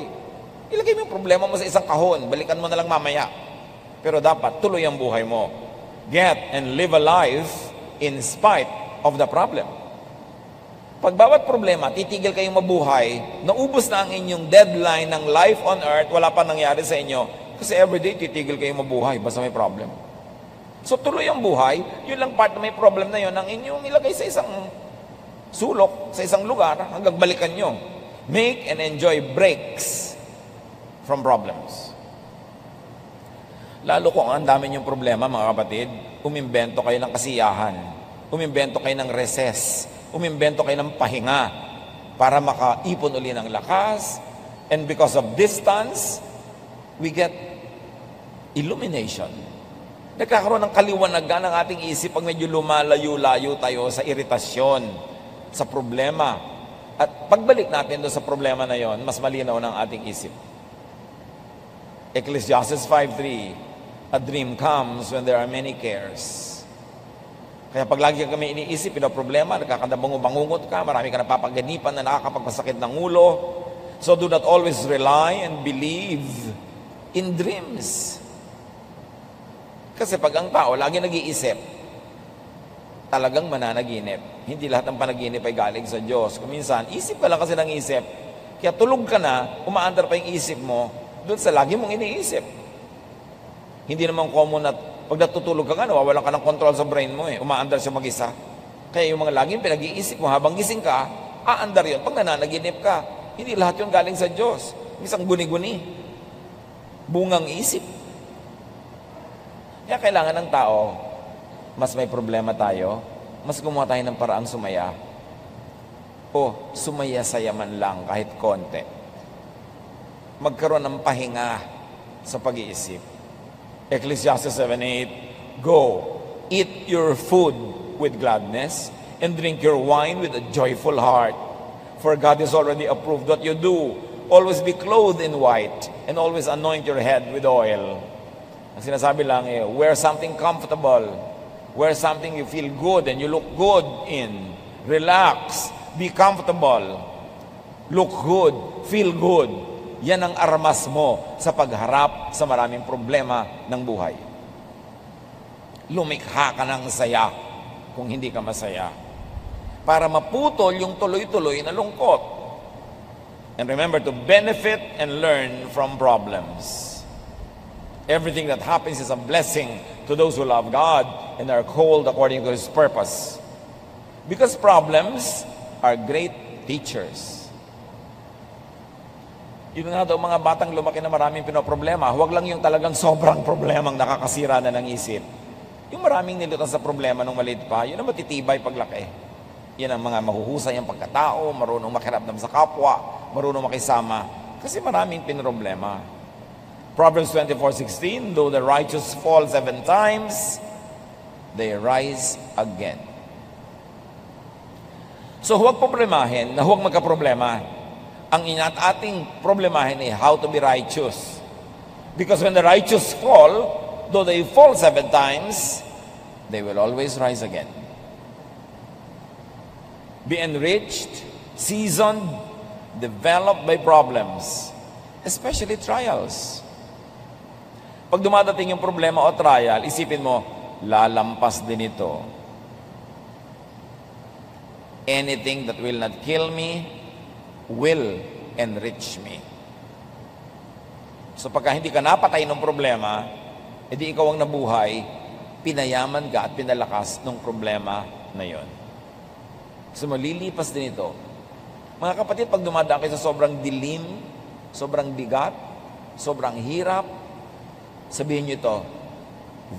Ilagay mo yung problema mo sa isang kahon. Balikan mo na lang mamaya. Pero dapat, tuloy ang buhay mo. Get and live a life in spite of the problem. Pag bawat problema, titigil kayong mabuhay, naubos na ang inyong deadline ng life on earth, wala pa nangyari sa inyo. Kasi everyday, titigil kayong mabuhay, basta may problem. So tuloy ang buhay, yun lang part na may problem na yun, ang inyong ilagay sa isang sulok, sa isang lugar, hanggang balikan nyo. Make and enjoy breaks from problems. Lalo kung ang dami niyong problema, mga kapatid, umimbento kayo ng kasiyahan, umimbento kayo ng recess, umimbento kayo ng pahinga para makaipon uli ng lakas. And because of distance, we get illumination. Nagkakaroon ng kaliwanagan ng ating isip pag medyo lumalayo-layo tayo sa iritasyon, sa problema. At pagbalik natin doon sa problema na yon, mas malinaw ng ating isip. Ecclesiastes 5.3 A dream comes when there are many cares. Kaya pag lagi kami iniisip, problema, nagkakadabango-bangungot ka, marami ka napapaganipan na nakakapagpasakit ng ulo. So do not always rely and believe in dreams. Kasi pag ang tao lagi nag-iisip, talagang mananaginip. Hindi lahat ng panaginip ay galing sa Diyos. Kung minsan, isip ka lang kasi ng isip. Kaya tulog ka na, umaandar pa yung isip mo, doon sa lagi mong iniisip. Hindi naman common at pag natutulog ka nga, nawawalan ka ng control sa brain mo eh. Umaandar siya mag-isa. Kaya yung mga laging pinag-iisip mo habang gising ka, aandar yun pag nananaginip ka. Hindi lahat yun galing sa Diyos. Isang guni-guni. Bungang isip. Kaya kailangan ng tao, mas may problema tayo, mas gumawa tayo ng paraang sumaya. O sumaya-saya man lang kahit konti. Magkaroon ng pahinga sa pag-iisip. Ecclesiastes 7:8, Go, eat your food with gladness, and drink your wine with a joyful heart. For God has already approved what you do. Always be clothed in white, and always anoint your head with oil. Ang sinasabi lang eh, wear something comfortable. Wear something you feel good and you look good in. Relax. Be comfortable. Look good. Feel good. Yan ang armas mo sa pagharap sa maraming problema ng buhay. Lumikha ka ng saya kung hindi ka masaya. Para maputol yung tuloy-tuloy na lungkot. And remember to benefit and learn from problems. Everything that happens is a blessing to those who love God and are called according to His purpose. Because problems are great teachers. Yun nga daw mga batang lumaki na maraming pinoproblema. Huwag lang yung talagang sobrang problemang nakakasira na ng isip. Yung maraming nilutan sa problema nung maliit pa, yun ang matitibay paglaki. Yan ang mga mahuhusay ang pagkatao, marunong makiramdam sa kapwa, marunong makisama. Kasi maraming pinroblema. Proverbs 24:16, Though the righteous fall seven times, they rise again. So huwag problemahin na huwag magka-problema ang inat ating problemahin ay how to be righteous. Because when the righteous fall, though they fall seven times, they will always rise again. Be enriched, seasoned, developed by problems, especially trials. Pag dumadating yung problema o trial, isipin mo, lalampas din ito. Anything that will not kill me, will enrich me. So pagka hindi ka napatay ng problema, edi ikaw ang nabuhay, pinayaman ka at pinalakas ng problema na yon. So malilipas din ito. Mga kapatid, pag dumadaan kayo sa sobrang dilim, sobrang bigat, sobrang hirap, sabihin nyo ito,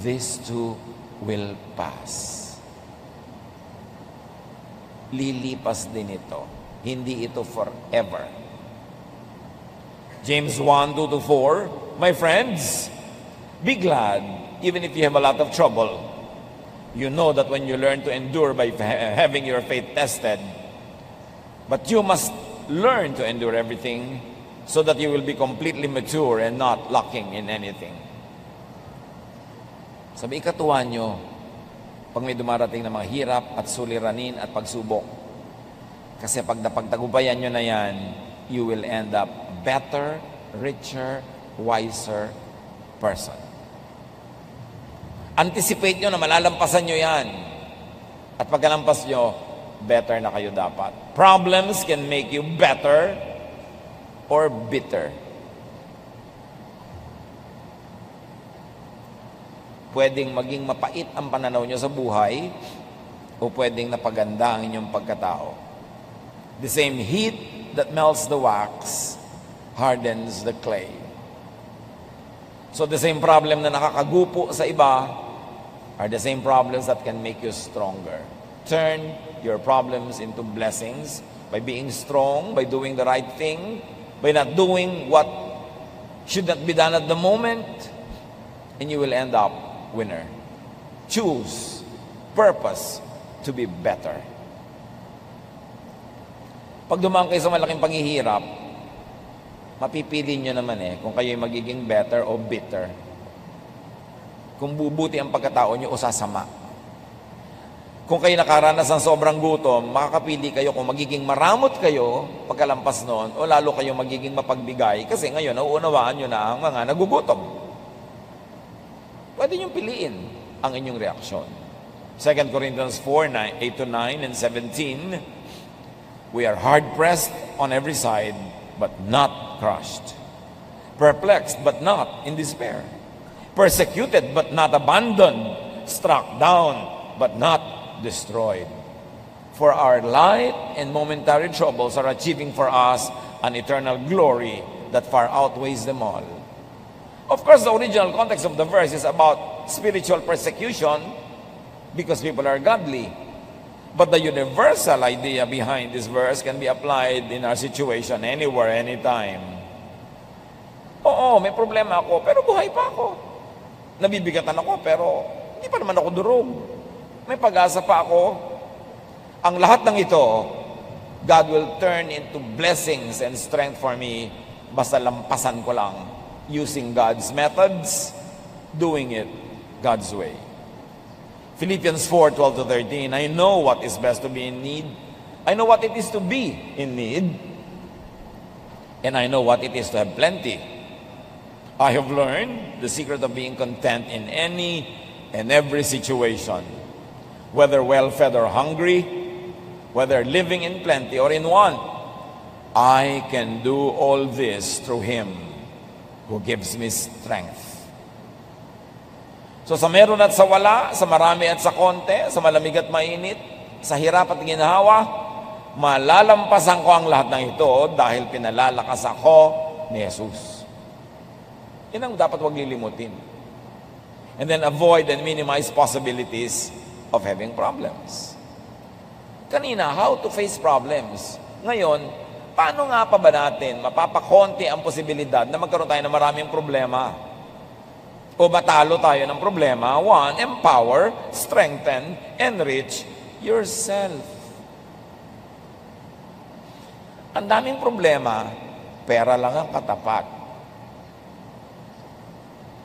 this too will pass. Lilipas din ito. Hindi ito forever. James 1, 2 to 4, My friends, be glad even if you have a lot of trouble. You know that when you learn to endure by having your faith tested, but you must learn to endure everything so that you will be completely mature and not lacking in anything. Sabi ikatuwa nyo, pag may dumarating na mga hirap at suliranin at pagsubok, kasi pag napagtagumpayan nyo na yan, you will end up better, richer, wiser person. Anticipate nyo na malalampasan nyo yan. At pagkalampas nyo, better na kayo dapat. Problems can make you better or bitter. Pwedeng maging mapait ang pananaw nyo sa buhay o pwedeng napaganda ang inyong pagkatao. The same heat that melts the wax hardens the clay. So the same problem na nakakagupo sa iba are the same problems that can make you stronger. Turn your problems into blessings by being strong, by doing the right thing, by not doing what should not be done at the moment, and you will end up winner. Choose purpose to be better. Pag dumaan kayo sa malaking paghihirap, mapipili nyo naman eh kung kayo magiging better o bitter. Kung bubuti ang pagkatao nyo o sasama. Kung kayo nakaranas ng sobrang gutom, makakapili kayo kung magiging maramot kayo pagkalampas noon o lalo kayo magiging mapagbigay kasi ngayon nauunawaan nyo na ang mga nagugutom. Pwede niyong piliin ang inyong reaksyon. 2 Corinthians 4, 9, 8 to 9 and 17, We are hard-pressed on every side, but not crushed. Perplexed, but not in despair. Persecuted, but not abandoned. Struck down, but not destroyed. For our light and momentary troubles are achieving for us an eternal glory that far outweighs them all. Of course, the original context of the verse is about spiritual persecution because people are godly. But the universal idea behind this verse can be applied in our situation anywhere, anytime. Oo, may problema ako, pero buhay pa ako. Nabibigatan ako, pero hindi pa naman ako durog. May pag-asa pa ako. Ang lahat ng ito, God will turn into blessings and strength for me basta lampasan ko lang using God's methods, doing it God's way. Philippians 4 12 to 13. I know what is best to be in need. I know what it is to be in need. And I know what it is to have plenty. I have learned the secret of being content in any and every situation, whether well fed or hungry, whether living in plenty or in want. I can do all this through Him who gives me strength. So sa meron at sa wala, sa marami at sa konti, sa malamig at mainit, sa hirap at ginhawa, malalampasan ko ang lahat ng ito dahil pinalalakas ako ni Jesus. Yan ang dapat wag lilimutin. And then avoid and minimize possibilities of having problems. Kanina, how to face problems. Ngayon, paano nga pa ba natin mapapakonti ang posibilidad na magkaroon tayo ng maraming problema? O matalo tayo ng problema? One, empower, strengthen, enrich yourself. Ang daming problema, pera lang ang katapat.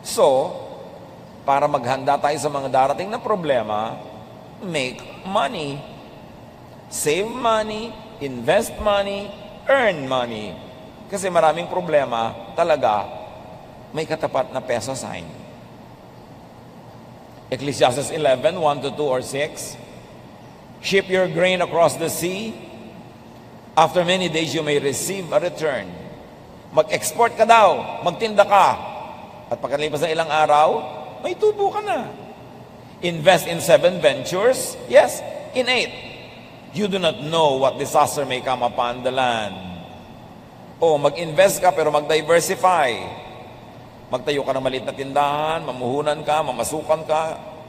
So, para maghanda tayo sa mga darating na problema, make money. Save money, invest money, earn money. Kasi maraming problema talaga may katapat na peso sign. Ecclesiastes 11, 1 to 2 or 6. Ship your grain across the sea. After many days, you may receive a return. Mag-export ka daw, magtinda ka. At pagkalipas ng ilang araw, may tubo ka na. Invest in seven ventures? Yes, in eight. You do not know what disaster may come upon the land. O mag-invest ka pero mag-diversify. Magtayo ka ng maliit na tindahan, mamuhunan ka, mamasukan ka,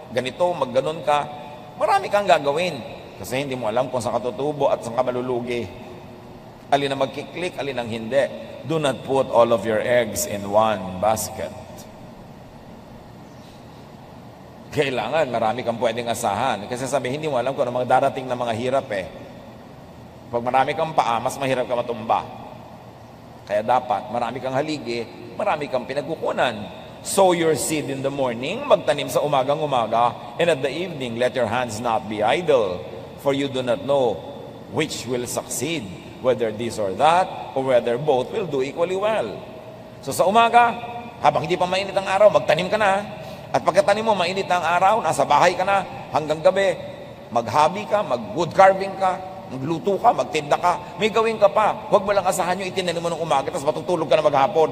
ganito, magganon ka. Marami kang gagawin. Kasi hindi mo alam kung saan ka tutubo at saan ka malulugi. Alin ang magkiklik, alin ang hindi. Do not put all of your eggs in one basket. Kailangan, marami kang pwedeng asahan. Kasi sabi, hindi mo alam kung ano mga darating na mga hirap eh. Pag marami kang paa, mas mahirap ka matumba. Kaya dapat, marami kang haligi, marami kang pinagkukunan. Sow your seed in the morning, magtanim sa umagang umaga, and at the evening, let your hands not be idle, for you do not know which will succeed, whether this or that, or whether both will do equally well. So sa umaga, habang hindi pa mainit ang araw, magtanim ka na. At pagkatanim mo, mainit ang araw, nasa bahay ka na, hanggang gabi, mag-hobby ka, mag-wood carving ka, magluto ka, magtinda ka, may gawin ka pa. Huwag mo lang asahan yung itinanim mo ng umaga, tapos matutulog ka na maghapon.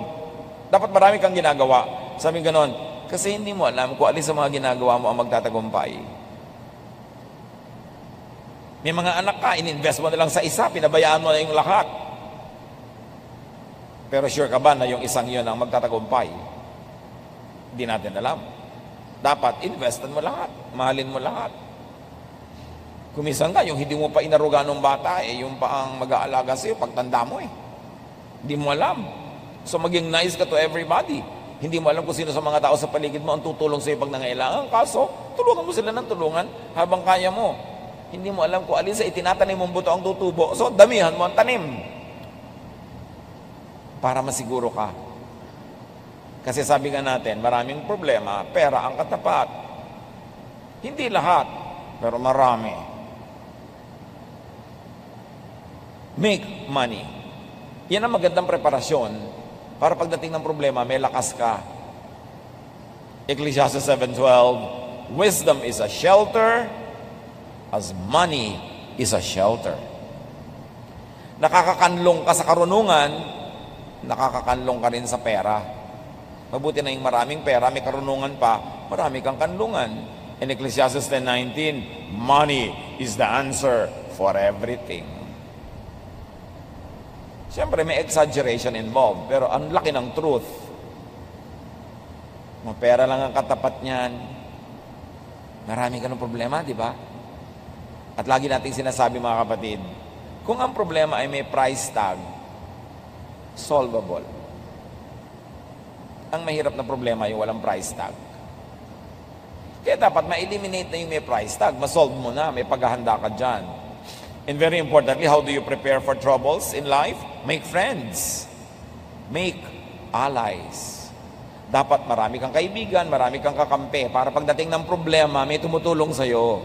Dapat marami kang ginagawa. Sabi ganon, kasi hindi mo alam kung alin sa mga ginagawa mo ang magtatagumpay. May mga anak ka, ininvest mo na lang sa isa, pinabayaan mo na yung lahat. Pero sure ka ba na yung isang yun ang magtatagumpay? Hindi natin alam. Dapat investan mo lahat, mahalin mo lahat. Kumisan ka, yung hindi mo pa inaruga ng bata, eh, yung pa ang mag-aalaga sa'yo, pagtanda mo eh. Hindi mo alam. So maging nice ka to everybody. Hindi mo alam kung sino sa mga tao sa paligid mo ang tutulong sa'yo pag nangailangan. Kaso, tulungan mo sila ng tulungan habang kaya mo. Hindi mo alam kung alin sa itinatanim mong buto ang tutubo. So, damihan mo ang tanim. Para masiguro ka. Kasi sabi nga natin, maraming problema, pera ang katapat. Hindi lahat, pero marami. Make money. Yan ang magandang preparasyon para pagdating ng problema, may lakas ka. Ecclesiastes 7.12 Wisdom is a shelter as money is a shelter. Nakakakanlong ka sa karunungan, nakakakanlong ka rin sa pera. Mabuti na yung maraming pera, may karunungan pa, marami kang kanlungan. In Ecclesiastes 10.19, money is the answer for everything. Siyempre, may exaggeration involved, pero ang laki ng truth. Mga pera lang ang katapat niyan. Marami ka ng problema, di ba? At lagi nating sinasabi mga kapatid, kung ang problema ay may price tag, solvable. Ang mahirap na problema yung walang price tag. Kaya dapat ma-eliminate na yung may price tag. Ma-solve mo na, may paghahanda ka dyan. And very importantly, how do you prepare for troubles in life? Make friends. Make allies. Dapat marami kang kaibigan, marami kang kakampi para pagdating ng problema, may tumutulong sa'yo.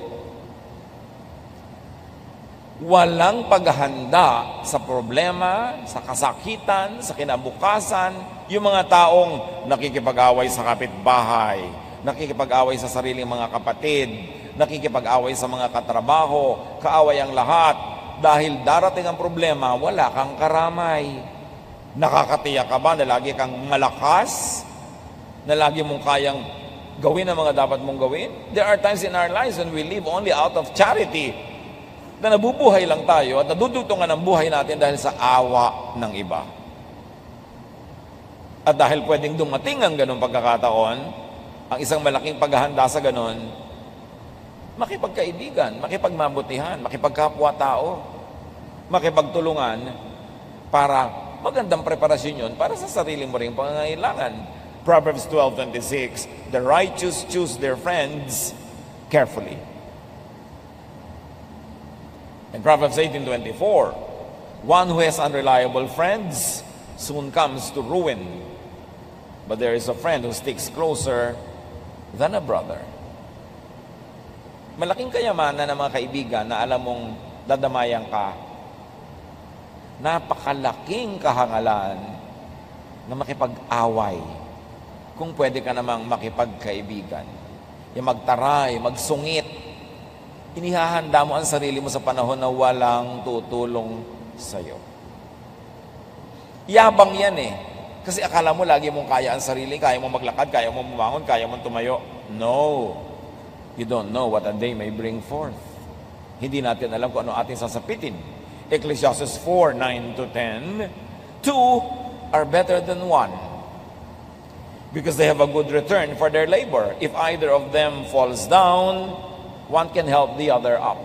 Walang paghahanda sa problema, sa kasakitan, sa kinabukasan, yung mga taong nakikipag-away sa kapitbahay, nakikipag-away sa sariling mga kapatid, nakikipag-away sa mga katrabaho, kaaway ang lahat. Dahil darating ang problema, wala kang karamay. Nakakatiyak ka ba na lagi kang malakas? Na lagi mong kayang gawin ang mga dapat mong gawin? There are times in our lives when we live only out of charity na nabubuhay lang tayo at nadudutungan ang buhay natin dahil sa awa ng iba. At dahil pwedeng dumating ang ganong pagkakataon, ang isang malaking paghahanda sa ganon, makipagkaibigan, makipagmabutihan, makipagkapwa-tao, makipagtulungan para magandang preparasyon yun para sa sarili mo rin pangangailangan. Proverbs 12.26 The righteous choose their friends carefully. In Proverbs 18.24 One who has unreliable friends soon comes to ruin. But there is a friend who sticks closer than a brother. Malaking kayamanan ng mga kaibigan na alam mong dadamayan ka. Napakalaking kahangalan na makipag-away kung pwede ka namang makipagkaibigan. Yung magtaray, magsungit. Inihahanda mo ang sarili mo sa panahon na walang tutulong sa'yo. Yabang yan eh. Kasi akala mo lagi mong kaya ang sarili, kaya mo maglakad, kaya mo bumangon, kaya mo tumayo. No. You don't know what a day may bring forth. Hindi natin alam kung ano ating sasapitin. Ecclesiastes 4, 9 to 10. Two are better than one because they have a good return for their labor. If either of them falls down, one can help the other up.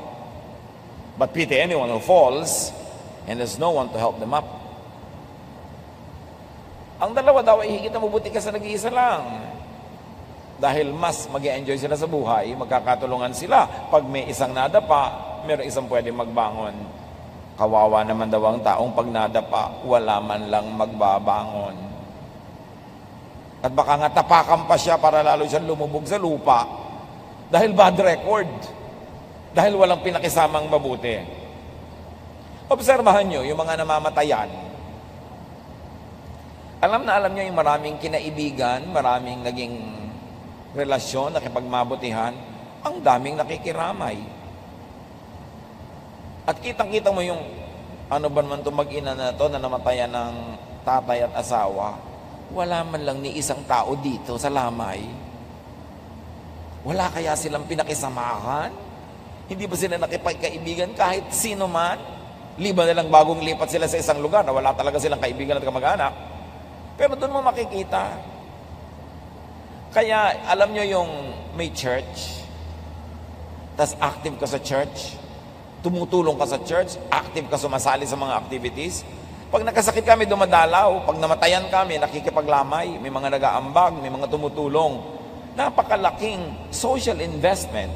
But pity anyone who falls and there's no one to help them up. Ang dalawa daw ay higit na mabuti ka sa nag-iisa lang. Dahil mas mag enjoy sila sa buhay, magkakatulungan sila. Pag may isang nadapa, meron isang pwede magbangon. Kawawa naman daw ang taong pag nadapa, wala man lang magbabangon. At baka nga tapakan pa siya para lalo siyang lumubog sa lupa. Dahil bad record. Dahil walang pinakisamang mabuti. Obserbahan nyo yung mga namamatayan. Alam na alam nyo yung maraming kinaibigan, maraming naging relasyon, nakipagmabutihan, ang daming nakikiramay. At kitang-kita mo yung ano ba naman itong mag-ina na to na namatayan ng tatay at asawa. Wala man lang ni isang tao dito sa lamay. Wala kaya silang pinakisamahan? Hindi ba sila nakipagkaibigan kahit sino man? Liba na lang bagong lipat sila sa isang lugar na wala talaga silang kaibigan at kamag-anak. Pero doon mo makikita. Kaya alam nyo yung may church, tas active ka sa church, tumutulong ka sa church, active ka sumasali sa mga activities. Pag nakasakit kami, dumadalaw. Pag namatayan kami, nakikipaglamay. May mga nag-aambag, may mga tumutulong. Napakalaking social investment.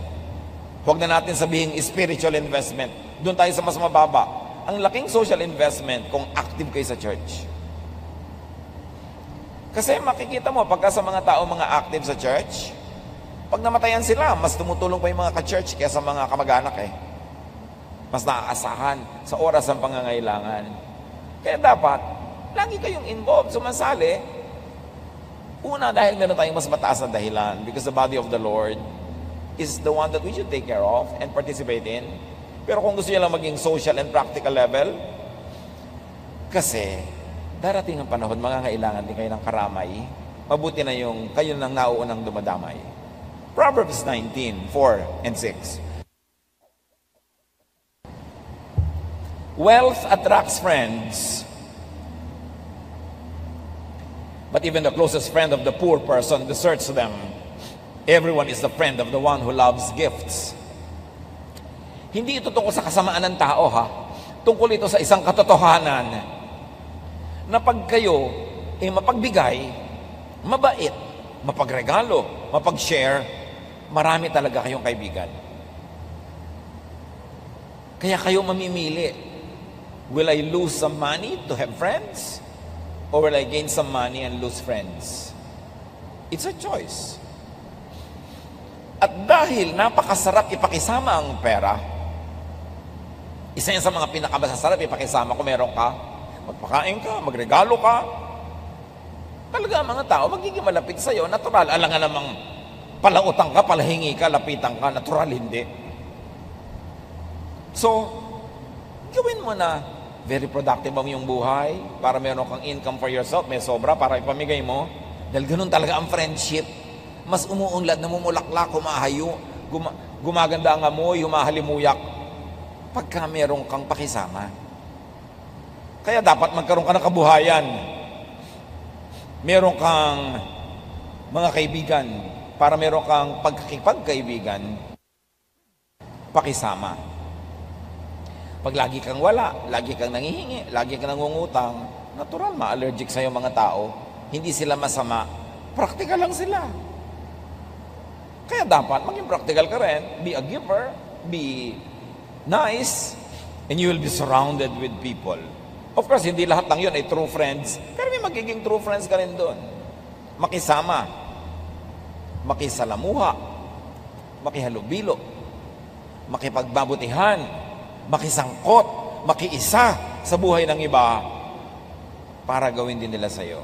Huwag na natin sabihin spiritual investment. Doon tayo sa mas mababa. Ang laking social investment kung active kayo sa church. Kasi makikita mo, pagka sa mga tao mga active sa church, pag namatayan sila, mas tumutulong pa yung mga ka-church kaysa mga kamag-anak eh. Mas naaasahan sa oras ng pangangailangan. Kaya dapat, lagi kayong involved, sumasali. Una, dahil meron tayong mas mataas na dahilan because the body of the Lord is the one that we should take care of and participate in. Pero kung gusto niyo lang maging social and practical level, kasi darating ang panahon, mangangailangan din kayo ng karamay. Mabuti na yung kayo nang nauunang dumadamay. Proverbs 19, 4 and 6. Wealth attracts friends. But even the closest friend of the poor person deserts them. Everyone is the friend of the one who loves gifts. Hindi ito tungkol sa kasamaan ng tao ha. Tungkol ito sa isang katotohanan na pag kayo eh mapagbigay, mabait, mapagregalo, mapag-share, marami talaga kayong kaibigan. Kaya kayo mamimili. Will I lose some money to have friends? Or will I gain some money and lose friends? It's a choice. At dahil napakasarap ipakisama ang pera, isa yan sa mga pinakamasasarap ipakisama kung meron ka, magpakain ka, magregalo ka, talaga ang mga tao magiging malapit sa iyo, natural. Alam nga namang palautang ka, palahingi ka, lapitan ka, natural hindi. So, gawin mo na very productive ang iyong buhay para meron kang income for yourself, may sobra para ipamigay mo. Dahil ganun talaga ang friendship. Mas umuunlad, namumulaklak, humahayo, guma- gumaganda ang amoy, humahalimuyak. Pagka meron kang pakisama. Kaya dapat magkaroon ka ng kabuhayan. Meron kang mga kaibigan para meron kang pagkikipagkaibigan, pakisama. Pag lagi kang wala, lagi kang nangihingi, lagi kang nangungutang, natural, ma-allergic sa'yo mga tao. Hindi sila masama. Practical lang sila. Kaya dapat maging practical ka rin. Be a giver, be nice, and you will be surrounded with people. Of course, hindi lahat lang yun ay true friends. Pero may magiging true friends ka rin doon. Makisama. Makisalamuha. Makihalubilo. Makipagbabutihan. Makisangkot. Makiisa sa buhay ng iba para gawin din nila sa iyo.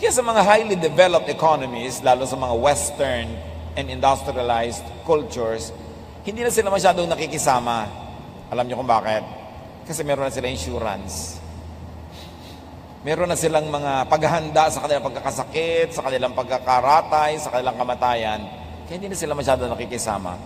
Kaya sa mga highly developed economies, lalo sa mga western and industrialized cultures, hindi na sila masyadong nakikisama. Alam niyo kung bakit? Kasi meron na sila insurance. Meron na silang mga paghahanda sa kanilang pagkakasakit, sa kanilang pagkakaratay, sa kanilang kamatayan. Kaya hindi na sila masyadong nakikisama.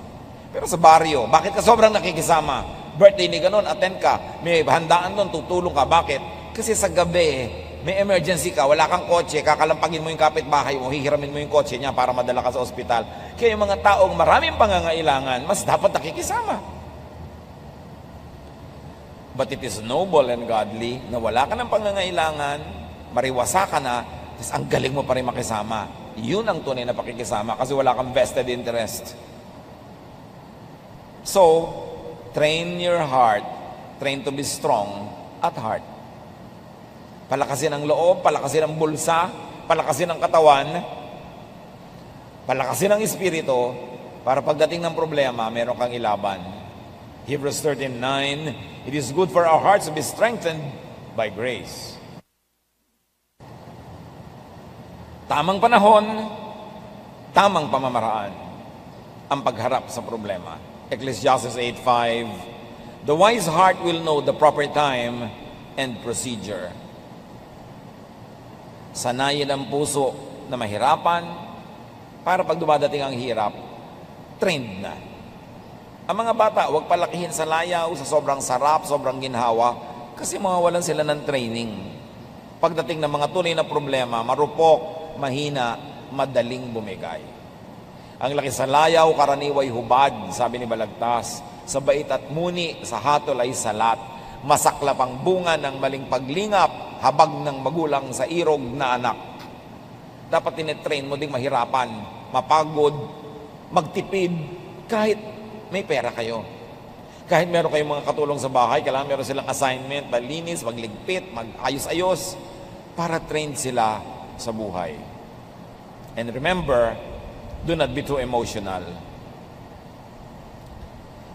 Pero sa baryo, bakit ka sobrang nakikisama? Birthday ni ganun, attend ka. May handaan doon, tutulong ka. Bakit? Kasi sa gabi, may emergency ka, wala kang kotse, kakalampagin mo yung kapitbahay mo, hihiramin mo yung kotse niya para madala ka sa ospital. Kaya yung mga taong maraming pangangailangan, mas dapat nakikisama. But it is noble and godly na wala ka ng pangangailangan, mariwasa ka na, tapos ang galing mo pa rin makisama. Yun ang tunay na pakikisama kasi wala kang vested interest. So, train your heart, train to be strong at heart. Palakasin ang loob, palakasin ang bulsa, palakasin ang katawan, palakasin ang espiritu, para pagdating ng problema, meron kang ilaban. Hebrews 13:9, It is good for our hearts to be strengthened by grace. Tamang panahon, tamang pamamaraan ang pagharap sa problema. Ecclesiastes 8:5 The wise heart will know the proper time and procedure. Sanayin ang puso na mahirapan para pag dumadating ang hirap, trained na. Ang mga bata, huwag palakihin sa layaw, sa sobrang sarap, sobrang ginhawa, kasi mawawalan sila ng training. Pagdating ng mga tunay na problema, marupok, mahina, madaling bumigay. Ang laki sa layaw, karaniway hubad, sabi ni Balagtas. Sa bait at muni, sa hatol ay salat. Masaklap ang bunga ng maling paglingap, habag ng magulang sa irog na anak. Dapat tinetrain mo ding mahirapan, mapagod, magtipid, kahit may pera kayo. Kahit meron kayong mga katulong sa bahay, kailangan meron silang assignment, malinis, magligpit, mag-ayos-ayos, para train sila sa buhay. And remember, do not be too emotional.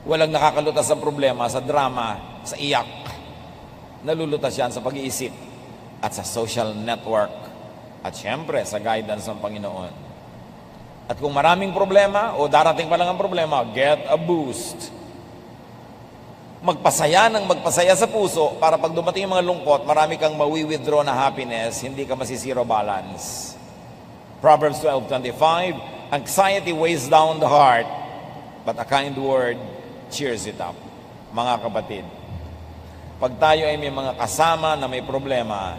Walang nakakalutas sa problema, sa drama, sa iyak. Nalulutas yan sa pag-iisip at sa social network at syempre sa guidance ng Panginoon. At kung maraming problema o darating pa lang ang problema, get a boost. Magpasaya ng magpasaya sa puso para pag dumating yung mga lungkot, marami kang mawi-withdraw na happiness, hindi ka masisiro balance. Proverbs 12.25, Anxiety weighs down the heart, but a kind word cheers it up. Mga kapatid, pag tayo ay may mga kasama na may problema,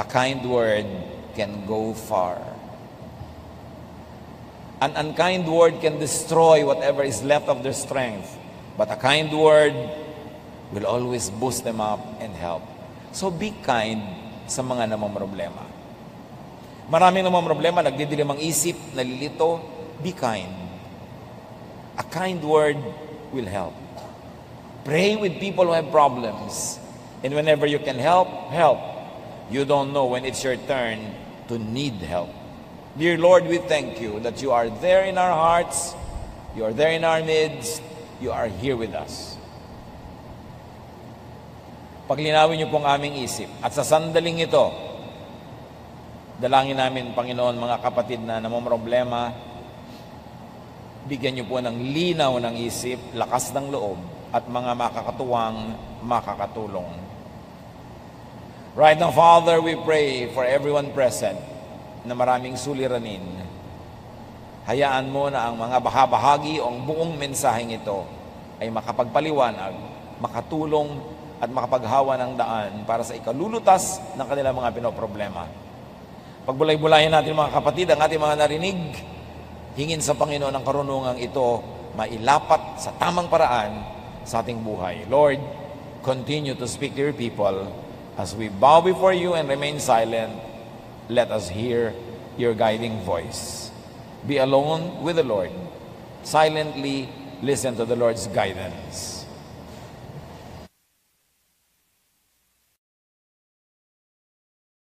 a kind word can go far. An unkind word can destroy whatever is left of their strength, but a kind word will always boost them up and help. So be kind sa mga namang problema. Maraming namang problema, nagdidilim ang isip, nalilito, be kind. A kind word will help. Pray with people who have problems. And whenever you can help, help. You don't know when it's your turn to need help. Dear Lord, we thank you that you are there in our hearts, you are there in our midst, you are here with us. Paglinawin niyo pong aming isip. At sa sandaling ito, dalangin namin, Panginoon, mga kapatid na namamroblema, bigyan niyo po ng linaw ng isip, lakas ng loob, at mga makakatuwang makakatulong. Right now, Father, we pray for everyone present na maraming suliranin. Hayaan mo na ang mga bahabahagi o ang buong mensaheng ito ay makapagpaliwanag, makatulong at makapaghawa ng daan para sa ikalulutas ng kanilang mga pinoproblema. Pagbulay-bulayan natin mga kapatid ang ating mga narinig, hingin sa Panginoon ang karunungang ito mailapat sa tamang paraan sa ating buhay. Lord, continue to speak to your people as we bow before you and remain silent let us hear your guiding voice. Be alone with the Lord. Silently listen to the Lord's guidance.